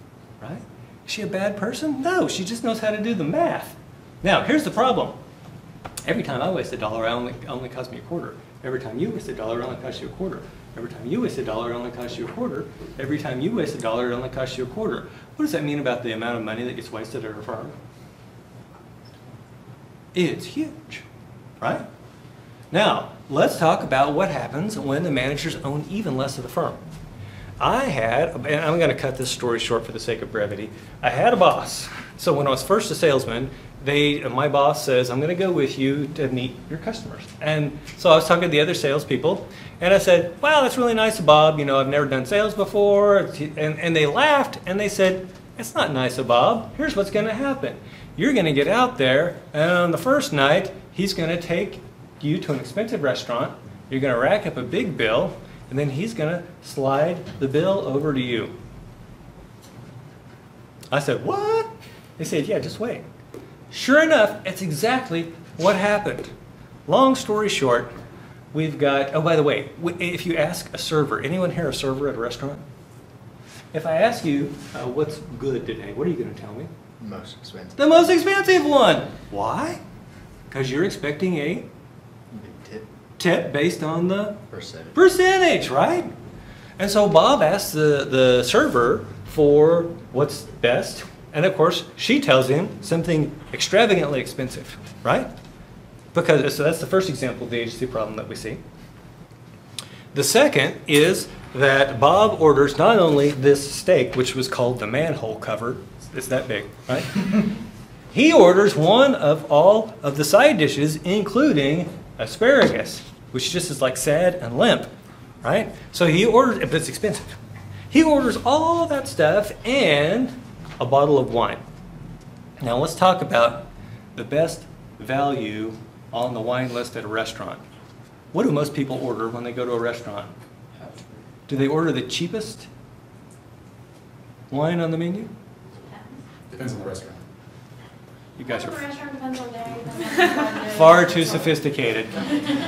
right? Is she a bad person? No, she just knows how to do the math. Now, here's the problem. Every time I waste a dollar, it only, only costs me a quarter. Every time you waste a dollar, it only costs you a quarter. Every time you waste a dollar, it only costs you a quarter. Every time you waste a dollar, it only costs you a quarter. What does that mean about the amount of money that gets wasted at a firm? It's huge, right? Now, let's talk about what happens when the managers own even less of the firm. I had, and I'm going to cut this story short for the sake of brevity. I had a boss. So when I was first a salesman, they, my boss says, I'm going to go with you to meet your customers. And so I was talking to the other salespeople, and I said, wow, that's really nice of Bob. You know, I've never done sales before. And, and they laughed, and they said, it's not nice of Bob. Here's what's going to happen. You're going to get out there, and on the first night, he's going to take you to an expensive restaurant. You're going to rack up a big bill, and then he's going to slide the bill over to you. I said, What? They said, Yeah, just wait. Sure enough, it's exactly what happened. Long story short, we've got, oh, by the way, if you ask a server, anyone here a server at a restaurant? If I ask you uh, what's good today, what are you going to tell me? Most expensive. The most expensive one. Why? Because you're expecting a tip tip based on the percentage. percentage, right? And so Bob asks the, the server for what's best. And of course, she tells him something extravagantly expensive, right? Because, so that's the first example of the agency problem that we see. The second is that Bob orders not only this steak, which was called the manhole cover, it's that big, right? [LAUGHS] he orders one of all of the side dishes, including asparagus, which just is like sad and limp, right? So he orders, but it's expensive. He orders all that stuff and a bottle of wine. Now let's talk about the best value on the wine list at a restaurant. What do most people order when they go to a restaurant? Do they order the cheapest wine on the menu? Depends on the restaurant. You guys are Restaurant depends on day, depends on budget. far too sophisticated.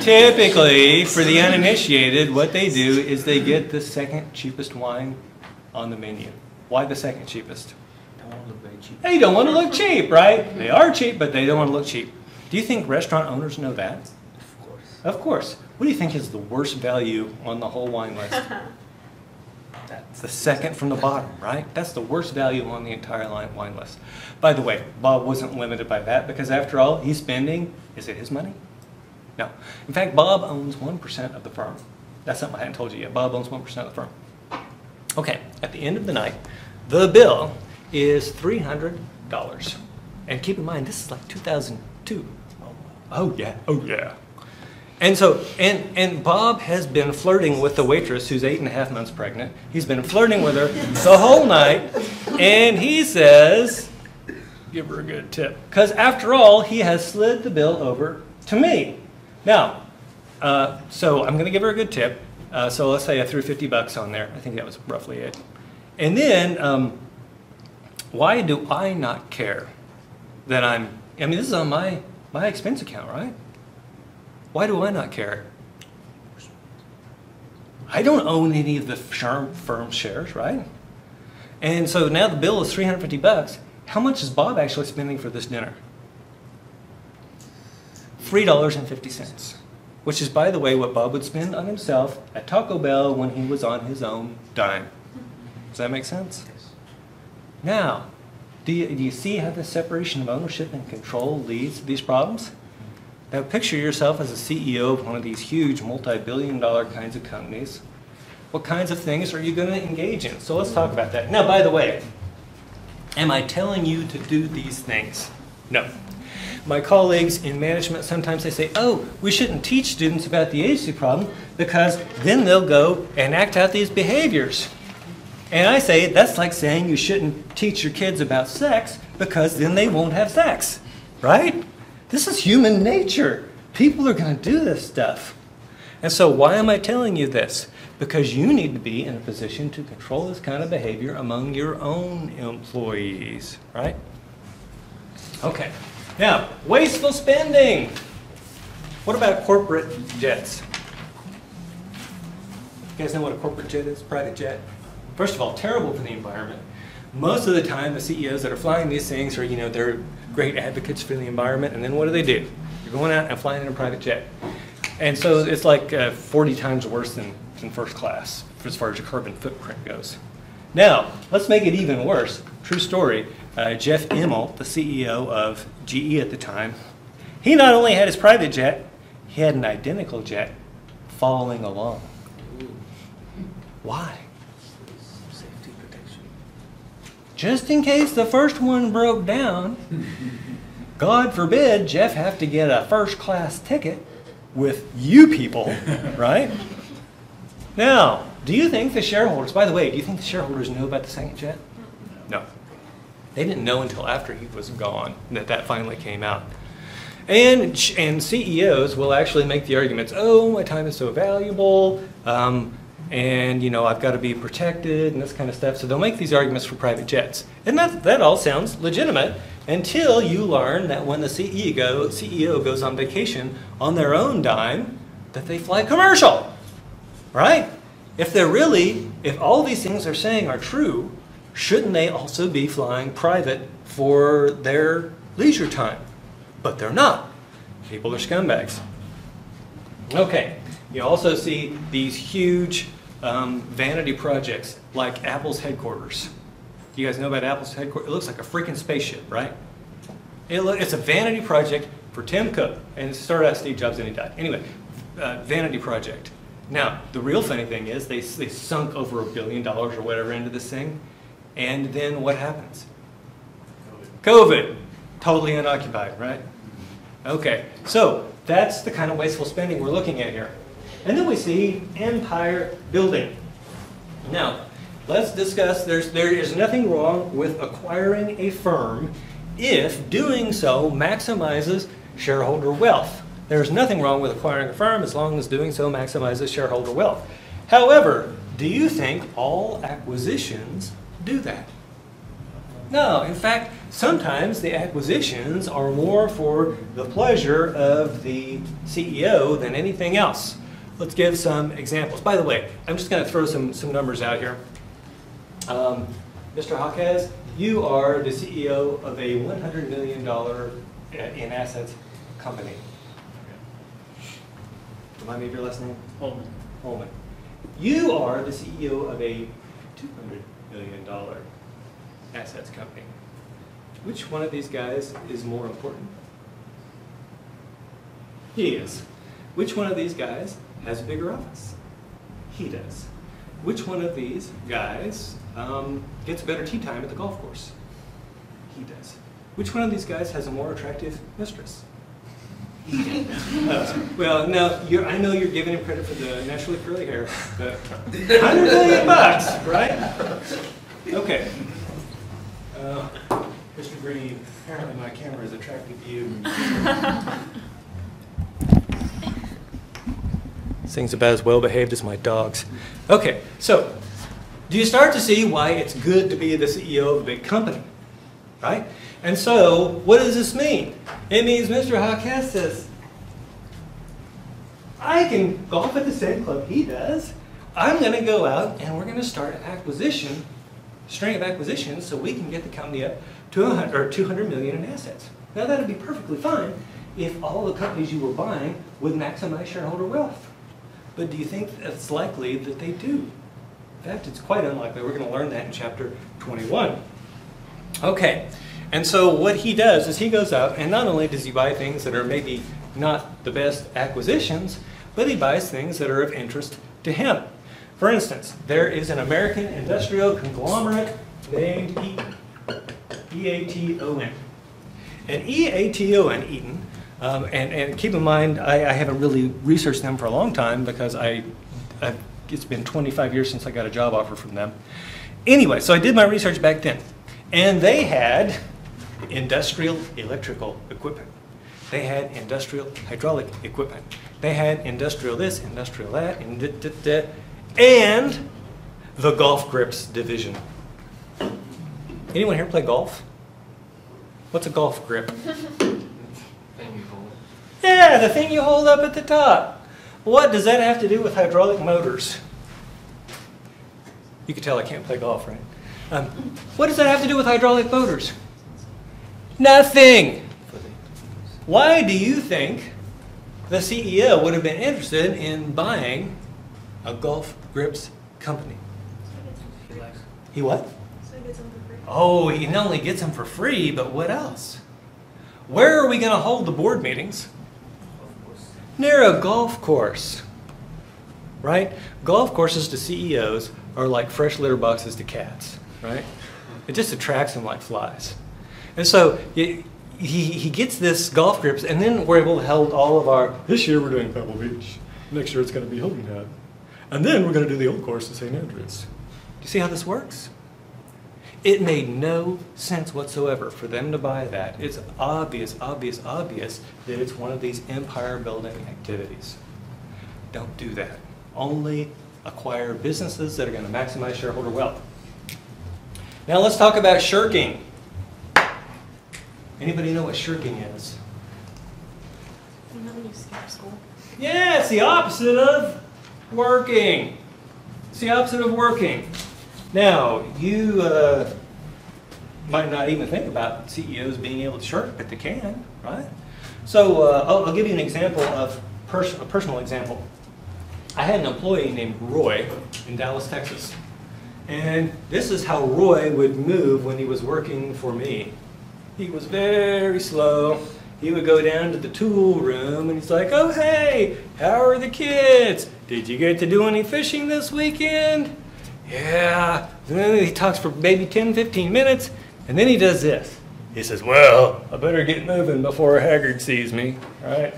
Typically, for the uninitiated, what they do is they get the second cheapest wine on the menu. Why the second cheapest? Don't want to look cheap. They don't want to look cheap, right? They are cheap, but they don't want to look cheap. Do you think restaurant owners know that? Of course. Of course. What do you think is the worst value on the whole wine list? [LAUGHS] That's the second from the bottom, right? That's the worst value on the entire line, wine list. By the way, Bob wasn't limited by that because after all, he's spending, is it his money? No. In fact, Bob owns 1% of the firm. That's something I hadn't told you yet. Bob owns 1% of the firm. Okay, at the end of the night, the bill is $300. And keep in mind, this is like 2002. Oh, yeah, oh, yeah. And so, and, and Bob has been flirting with the waitress who's eight and a half months pregnant. He's been flirting with her [LAUGHS] the whole night, and he says, give her a good tip. Because after all, he has slid the bill over to me. Now, uh, so I'm going to give her a good tip. Uh, so let's say I threw 50 bucks on there. I think that was roughly it. And then, um, why do I not care that I'm, I mean, this is on my, my expense account, right? Why do I not care? I don't own any of the firm, firm shares, right? And so now the bill is 350 bucks. How much is Bob actually spending for this dinner? $3.50, which is, by the way, what Bob would spend on himself at Taco Bell when he was on his own dime. Does that make sense? Now, do you, do you see how the separation of ownership and control leads to these problems? Now, picture yourself as a CEO of one of these huge multi-billion dollar kinds of companies. What kinds of things are you going to engage in? So let's talk about that. Now, by the way, am I telling you to do these things? No. My colleagues in management sometimes they say, "Oh, we shouldn't teach students about the agency problem because then they'll go and act out these behaviors." And I say that's like saying you shouldn't teach your kids about sex because then they won't have sex, right? This is human nature. People are going to do this stuff. And so, why am I telling you this? Because you need to be in a position to control this kind of behavior among your own employees, right? Okay. Now, wasteful spending. What about corporate jets? You guys know what a corporate jet is? Private jet? First of all, terrible for the environment. Most of the time, the CEOs that are flying these things are, you know, they're great advocates for the environment, and then what do they do? You're going out and flying in a private jet. And so it's like uh, 40 times worse than, than first class as far as your carbon footprint goes. Now, let's make it even worse. True story. Uh, Jeff Immelt, the CEO of GE at the time, he not only had his private jet, he had an identical jet following along. Why? safety protection. Just in case the first one broke down, God forbid Jeff have to get a first class ticket with you people, [LAUGHS] right? Now, do you think the shareholders, by the way, do you think the shareholders knew about the second jet? No. They didn't know until after he was gone that that finally came out. And, and CEOs will actually make the arguments, oh, my time is so valuable, um, and you know I've got to be protected and this kind of stuff. So they'll make these arguments for private jets, and that that all sounds legitimate until you learn that when the CEO CEO goes on vacation on their own dime, that they fly commercial, right? If they're really, if all these things they're saying are true, shouldn't they also be flying private for their leisure time? But they're not. People are scumbags. Okay, you also see these huge um, vanity projects like Apple's headquarters. You guys know about Apple's headquarters? It looks like a freaking spaceship, right? It look, it's a vanity project for Tim Cook, and it started out Steve Jobs and he died. Anyway, uh, vanity project. Now, the real funny thing is they, they sunk over a billion dollars or whatever into this thing, and then what happens? COVID. Totally unoccupied, right? Okay, so that's the kind of wasteful spending we're looking at here. And then we see empire building. Now, let's discuss, there's, there is nothing wrong with acquiring a firm if doing so maximizes shareholder wealth. There's nothing wrong with acquiring a firm as long as doing so maximizes shareholder wealth. However, do you think all acquisitions do that? No, in fact, sometimes the acquisitions are more for the pleasure of the CEO than anything else. Let's give some examples. By the way, I'm just going to throw some, some numbers out here. Um, Mr. Hawkes, you are the CEO of a $100 million uh, in assets company. Remind me of your last name? Holman. Holman. You are the CEO of a $200 million assets company. Which one of these guys is more important? He is. Which one of these guys has a bigger office? He does. Which one of these guys um, gets better tee time at the golf course? He does. Which one of these guys has a more attractive mistress? [LAUGHS] Uh, well, no, you're, I know you're giving him credit for the naturally curly hair, but 100 million bucks, right? Okay. Uh, Mr. Green, apparently my camera is attracted to you. [LAUGHS] Thing's about as well behaved as my dogs. Okay, so do you start to see why it's good to be the CEO of a big company? Right? And so, what does this mean? It means Mr. Hawkes says, I can golf at the same club he does. I'm going to go out and we're going to start an acquisition, string of acquisitions, so we can get the company up to 100, or 200 million in assets. Now that'd be perfectly fine if all the companies you were buying would maximize shareholder wealth. But do you think it's likely that they do? In fact, it's quite unlikely. We're going to learn that in chapter 21. Okay, and so what he does is he goes out and not only does he buy things that are maybe not the best acquisitions, but he buys things that are of interest to him. For instance, there is an American industrial conglomerate named Eaton. And E-A-T-O-N, Eaton, um, and, and keep in mind, I, I haven't really researched them for a long time because I, I, it's been 25 years since I got a job offer from them. Anyway, so I did my research back then. And they had industrial electrical equipment. They had industrial hydraulic equipment. They had industrial this, industrial that, and, da, da, da, and the golf grips division. Anyone here play golf? What's a golf grip? [LAUGHS] Yeah, the thing you hold up at the top. What does that have to do with hydraulic motors? You can tell I can't play golf, right? Um, what does that have to do with hydraulic motors? Nothing. Why do you think the CEO would have been interested in buying a golf grips company? He what? So he gets them for free. Oh, he not only gets them for free, but what else? Where are we going to hold the board meetings? Near a golf course. Right? Golf courses to CEOs are like fresh litter boxes to cats, right? It just attracts them like flies. And so he, he he gets this golf grips, and then we're able to hold all of our. This year we're doing Pebble Beach. Next year it's going to be Hilton Head. And then we're going to do the old course at St. Andrews. Do you see how this works? It made no sense whatsoever for them to buy that. It's obvious, obvious, obvious that it's one of these empire building activities. Don't do that. Only acquire businesses that are going to maximize shareholder wealth. Now let's talk about shirking. Anybody know what shirking is? You know when you skip school? Yeah, it's the opposite of working. It's the opposite of working. Now, you uh, might not even think about CEOs being able to shirk, but they can, right? So uh, I'll, I'll give you an example of pers- a personal example. I had an employee named Roy in Dallas, Texas. And this is how Roy would move when he was working for me. He was very slow. He would go down to the tool room and he's like, oh, hey, how are the kids? Did you get to do any fishing this weekend? Yeah. Then he talks for maybe 10, 15 minutes and then he does this. He says, well, I better get moving before Haggard sees me, right?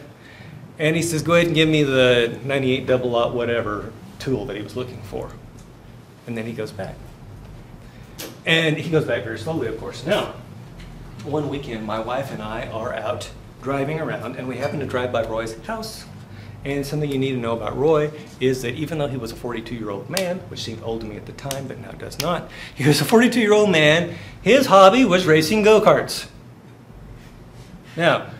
And he says, go ahead and give me the 98 double lot whatever tool that he was looking for. And then he goes back. And he goes back very slowly, of course. Now, one weekend, my wife and I are out driving around, and we happen to drive by Roy's house. And something you need to know about Roy is that even though he was a 42-year-old man, which seemed old to me at the time, but now does not, he was a 42-year-old man, his hobby was racing go-karts. Now,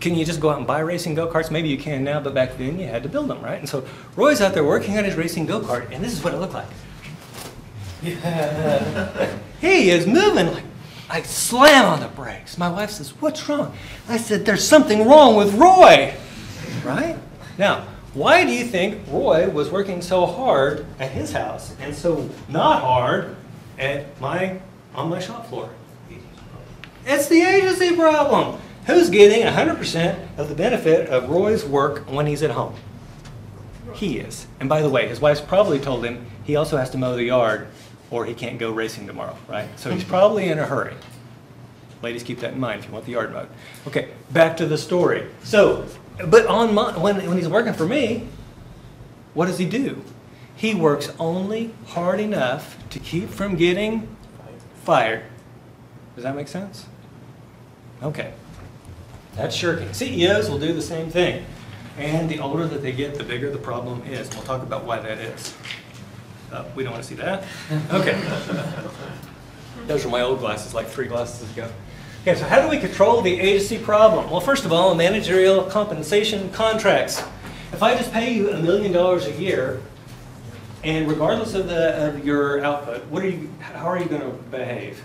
can you just go out and buy racing go-karts? Maybe you can now, but back then you had to build them, right? And so Roy's out there working on his racing go-kart, and this is what it looked like. [LAUGHS] he is moving like I slam on the brakes. My wife says, "What's wrong?" I said, "There's something wrong with Roy." Right? Now, why do you think Roy was working so hard at his house and so not hard at my on my shop floor? It's the agency problem. Who's getting 100% of the benefit of Roy's work when he's at home? He is. And by the way, his wife's probably told him he also has to mow the yard or he can't go racing tomorrow, right? So he's mm-hmm. probably in a hurry. Ladies, keep that in mind if you want the yard mowed. Okay, back to the story. So, but on my, when, when he's working for me, what does he do? He works only hard enough to keep from getting fired. Does that make sense? Okay. That's shirking. CEOs will do the same thing. And the older that they get, the bigger the problem is. We'll talk about why that is. Uh, we don't want to see that. Okay. [LAUGHS] Those are my old glasses, like three glasses ago. Okay, so how do we control the agency problem? Well, first of all, managerial compensation contracts. If I just pay you a million dollars a year, and regardless of, the, of your output, what are you, how are you going to behave?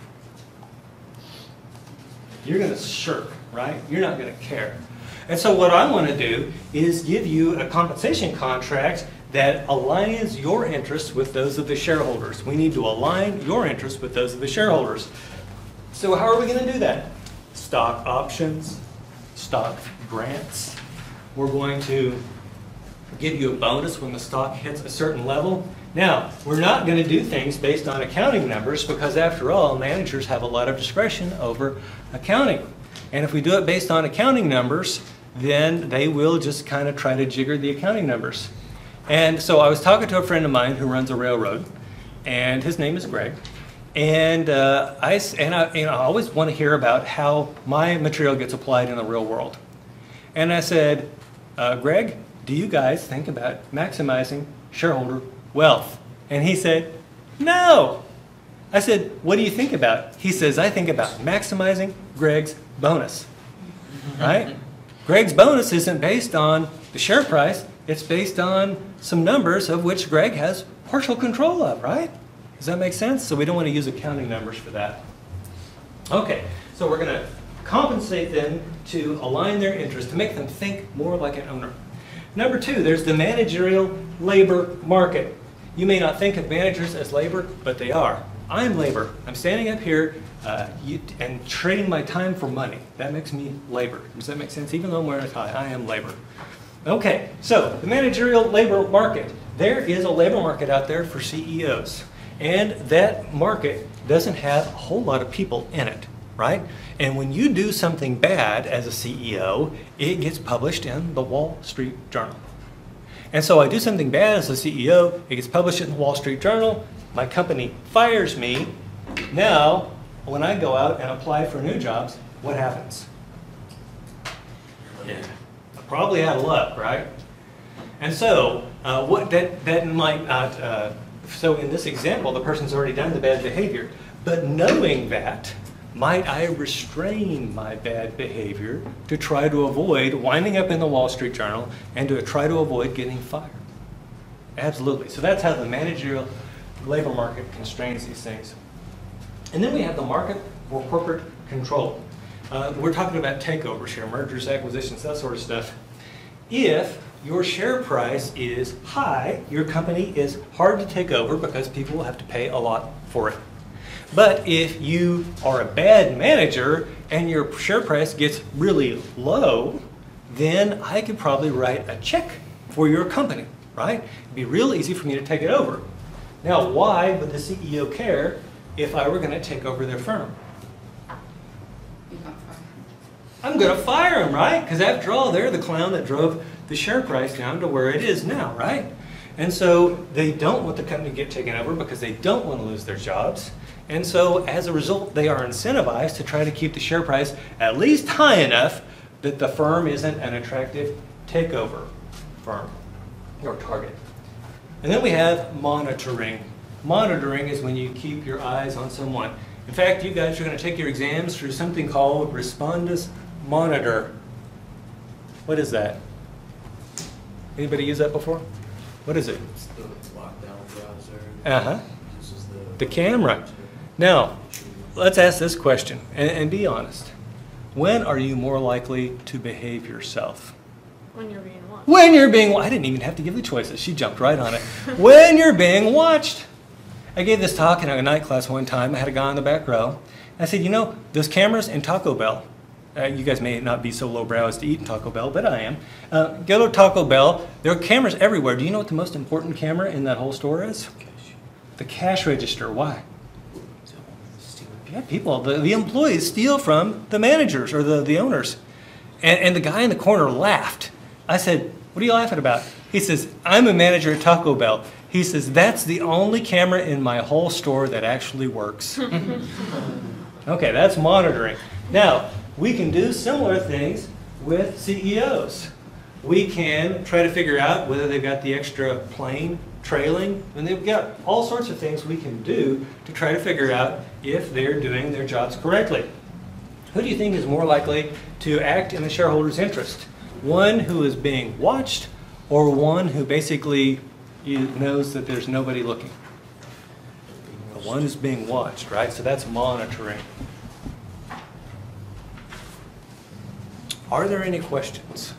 You're going to shirk, right? You're not going to care. And so what I want to do is give you a compensation contract that aligns your interests with those of the shareholders. We need to align your interests with those of the shareholders. So how are we going to do that? Stock options, stock grants. We're going to give you a bonus when the stock hits a certain level. Now, we're not going to do things based on accounting numbers because after all, managers have a lot of discretion over accounting. And if we do it based on accounting numbers, then they will just kind of try to jigger the accounting numbers. And so I was talking to a friend of mine who runs a railroad, and his name is Greg. And uh, I and I, you know, I always want to hear about how my material gets applied in the real world. And I said, uh, Greg, do you guys think about maximizing shareholder wealth? And he said, No. I said, What do you think about? He says, I think about maximizing Greg's bonus. Right? [LAUGHS] Greg's bonus isn't based on the share price, it's based on some numbers of which Greg has partial control of, right? Does that make sense? So we don't want to use accounting numbers for that. Okay, so we're going to compensate them to align their interests, to make them think more like an owner. Number two, there's the managerial labor market. You may not think of managers as labor, but they are. I'm labor. I'm standing up here uh, you, and trading my time for money. That makes me labor. Does that make sense? Even though I'm wearing a tie, I am labor. Okay, so the managerial labor market. There is a labor market out there for CEOs. And that market doesn't have a whole lot of people in it, right? And when you do something bad as a CEO, it gets published in the Wall Street Journal. And so I do something bad as a CEO, it gets published in the Wall Street Journal, my company fires me. Now, when I go out and apply for new jobs, what happens? Yeah, probably out of luck, right? And so, uh, what that, that might not, uh, so in this example, the person's already done the bad behavior. But knowing that, might I restrain my bad behavior to try to avoid winding up in the Wall Street Journal and to try to avoid getting fired? Absolutely. So that's how the managerial labor market constrains these things. And then we have the market for corporate control. Uh, we're talking about takeovers here, mergers, acquisitions, that sort of stuff. If your share price is high, your company is hard to take over because people will have to pay a lot for it. But if you are a bad manager and your share price gets really low, then I could probably write a check for your company, right? It'd be real easy for me to take it over. Now, why would the CEO care if I were going to take over their firm? I'm going to fire him, right? Because after all, they're the clown that drove the share price down to where it is now, right? And so they don't want the company to get taken over because they don't want to lose their jobs. And so as a result, they are incentivized to try to keep the share price at least high enough that the firm isn't an attractive takeover. firm or target. And then we have monitoring. Monitoring is when you keep your eyes on someone. In fact, you guys are going to take your exams through something called Respondus Monitor. What is that? Anybody use that before? What is it? It's the lockdown browser. Uh-huh. The. The camera. Now, let's ask this question and, and be honest. When are you more likely to behave yourself? When you're being watched. When you're being, I didn't even have to give the choices. She jumped right on it. [LAUGHS] when you're being watched. I gave this talk in a night class one time. I had a guy in the back row. I said, you know, those cameras in Taco Bell, uh, you guys may not be so lowbrow as to eat in Taco Bell, but I am. Uh, go to Taco Bell, there are cameras everywhere. Do you know what the most important camera in that whole store is? The cash register. Why? Yeah, people, the, the employees steal from the managers or the, the owners. And, and the guy in the corner laughed. I said, What are you laughing about? He says, I'm a manager at Taco Bell. He says, That's the only camera in my whole store that actually works. [LAUGHS] okay, that's monitoring. Now, we can do similar things with CEOs. We can try to figure out whether they've got the extra plane trailing, and they've got all sorts of things we can do to try to figure out if they're doing their jobs correctly. Who do you think is more likely to act in the shareholder's interest? One who is being watched or one who basically knows that there's nobody looking? The one who's being watched, right? So that's monitoring. Are there any questions?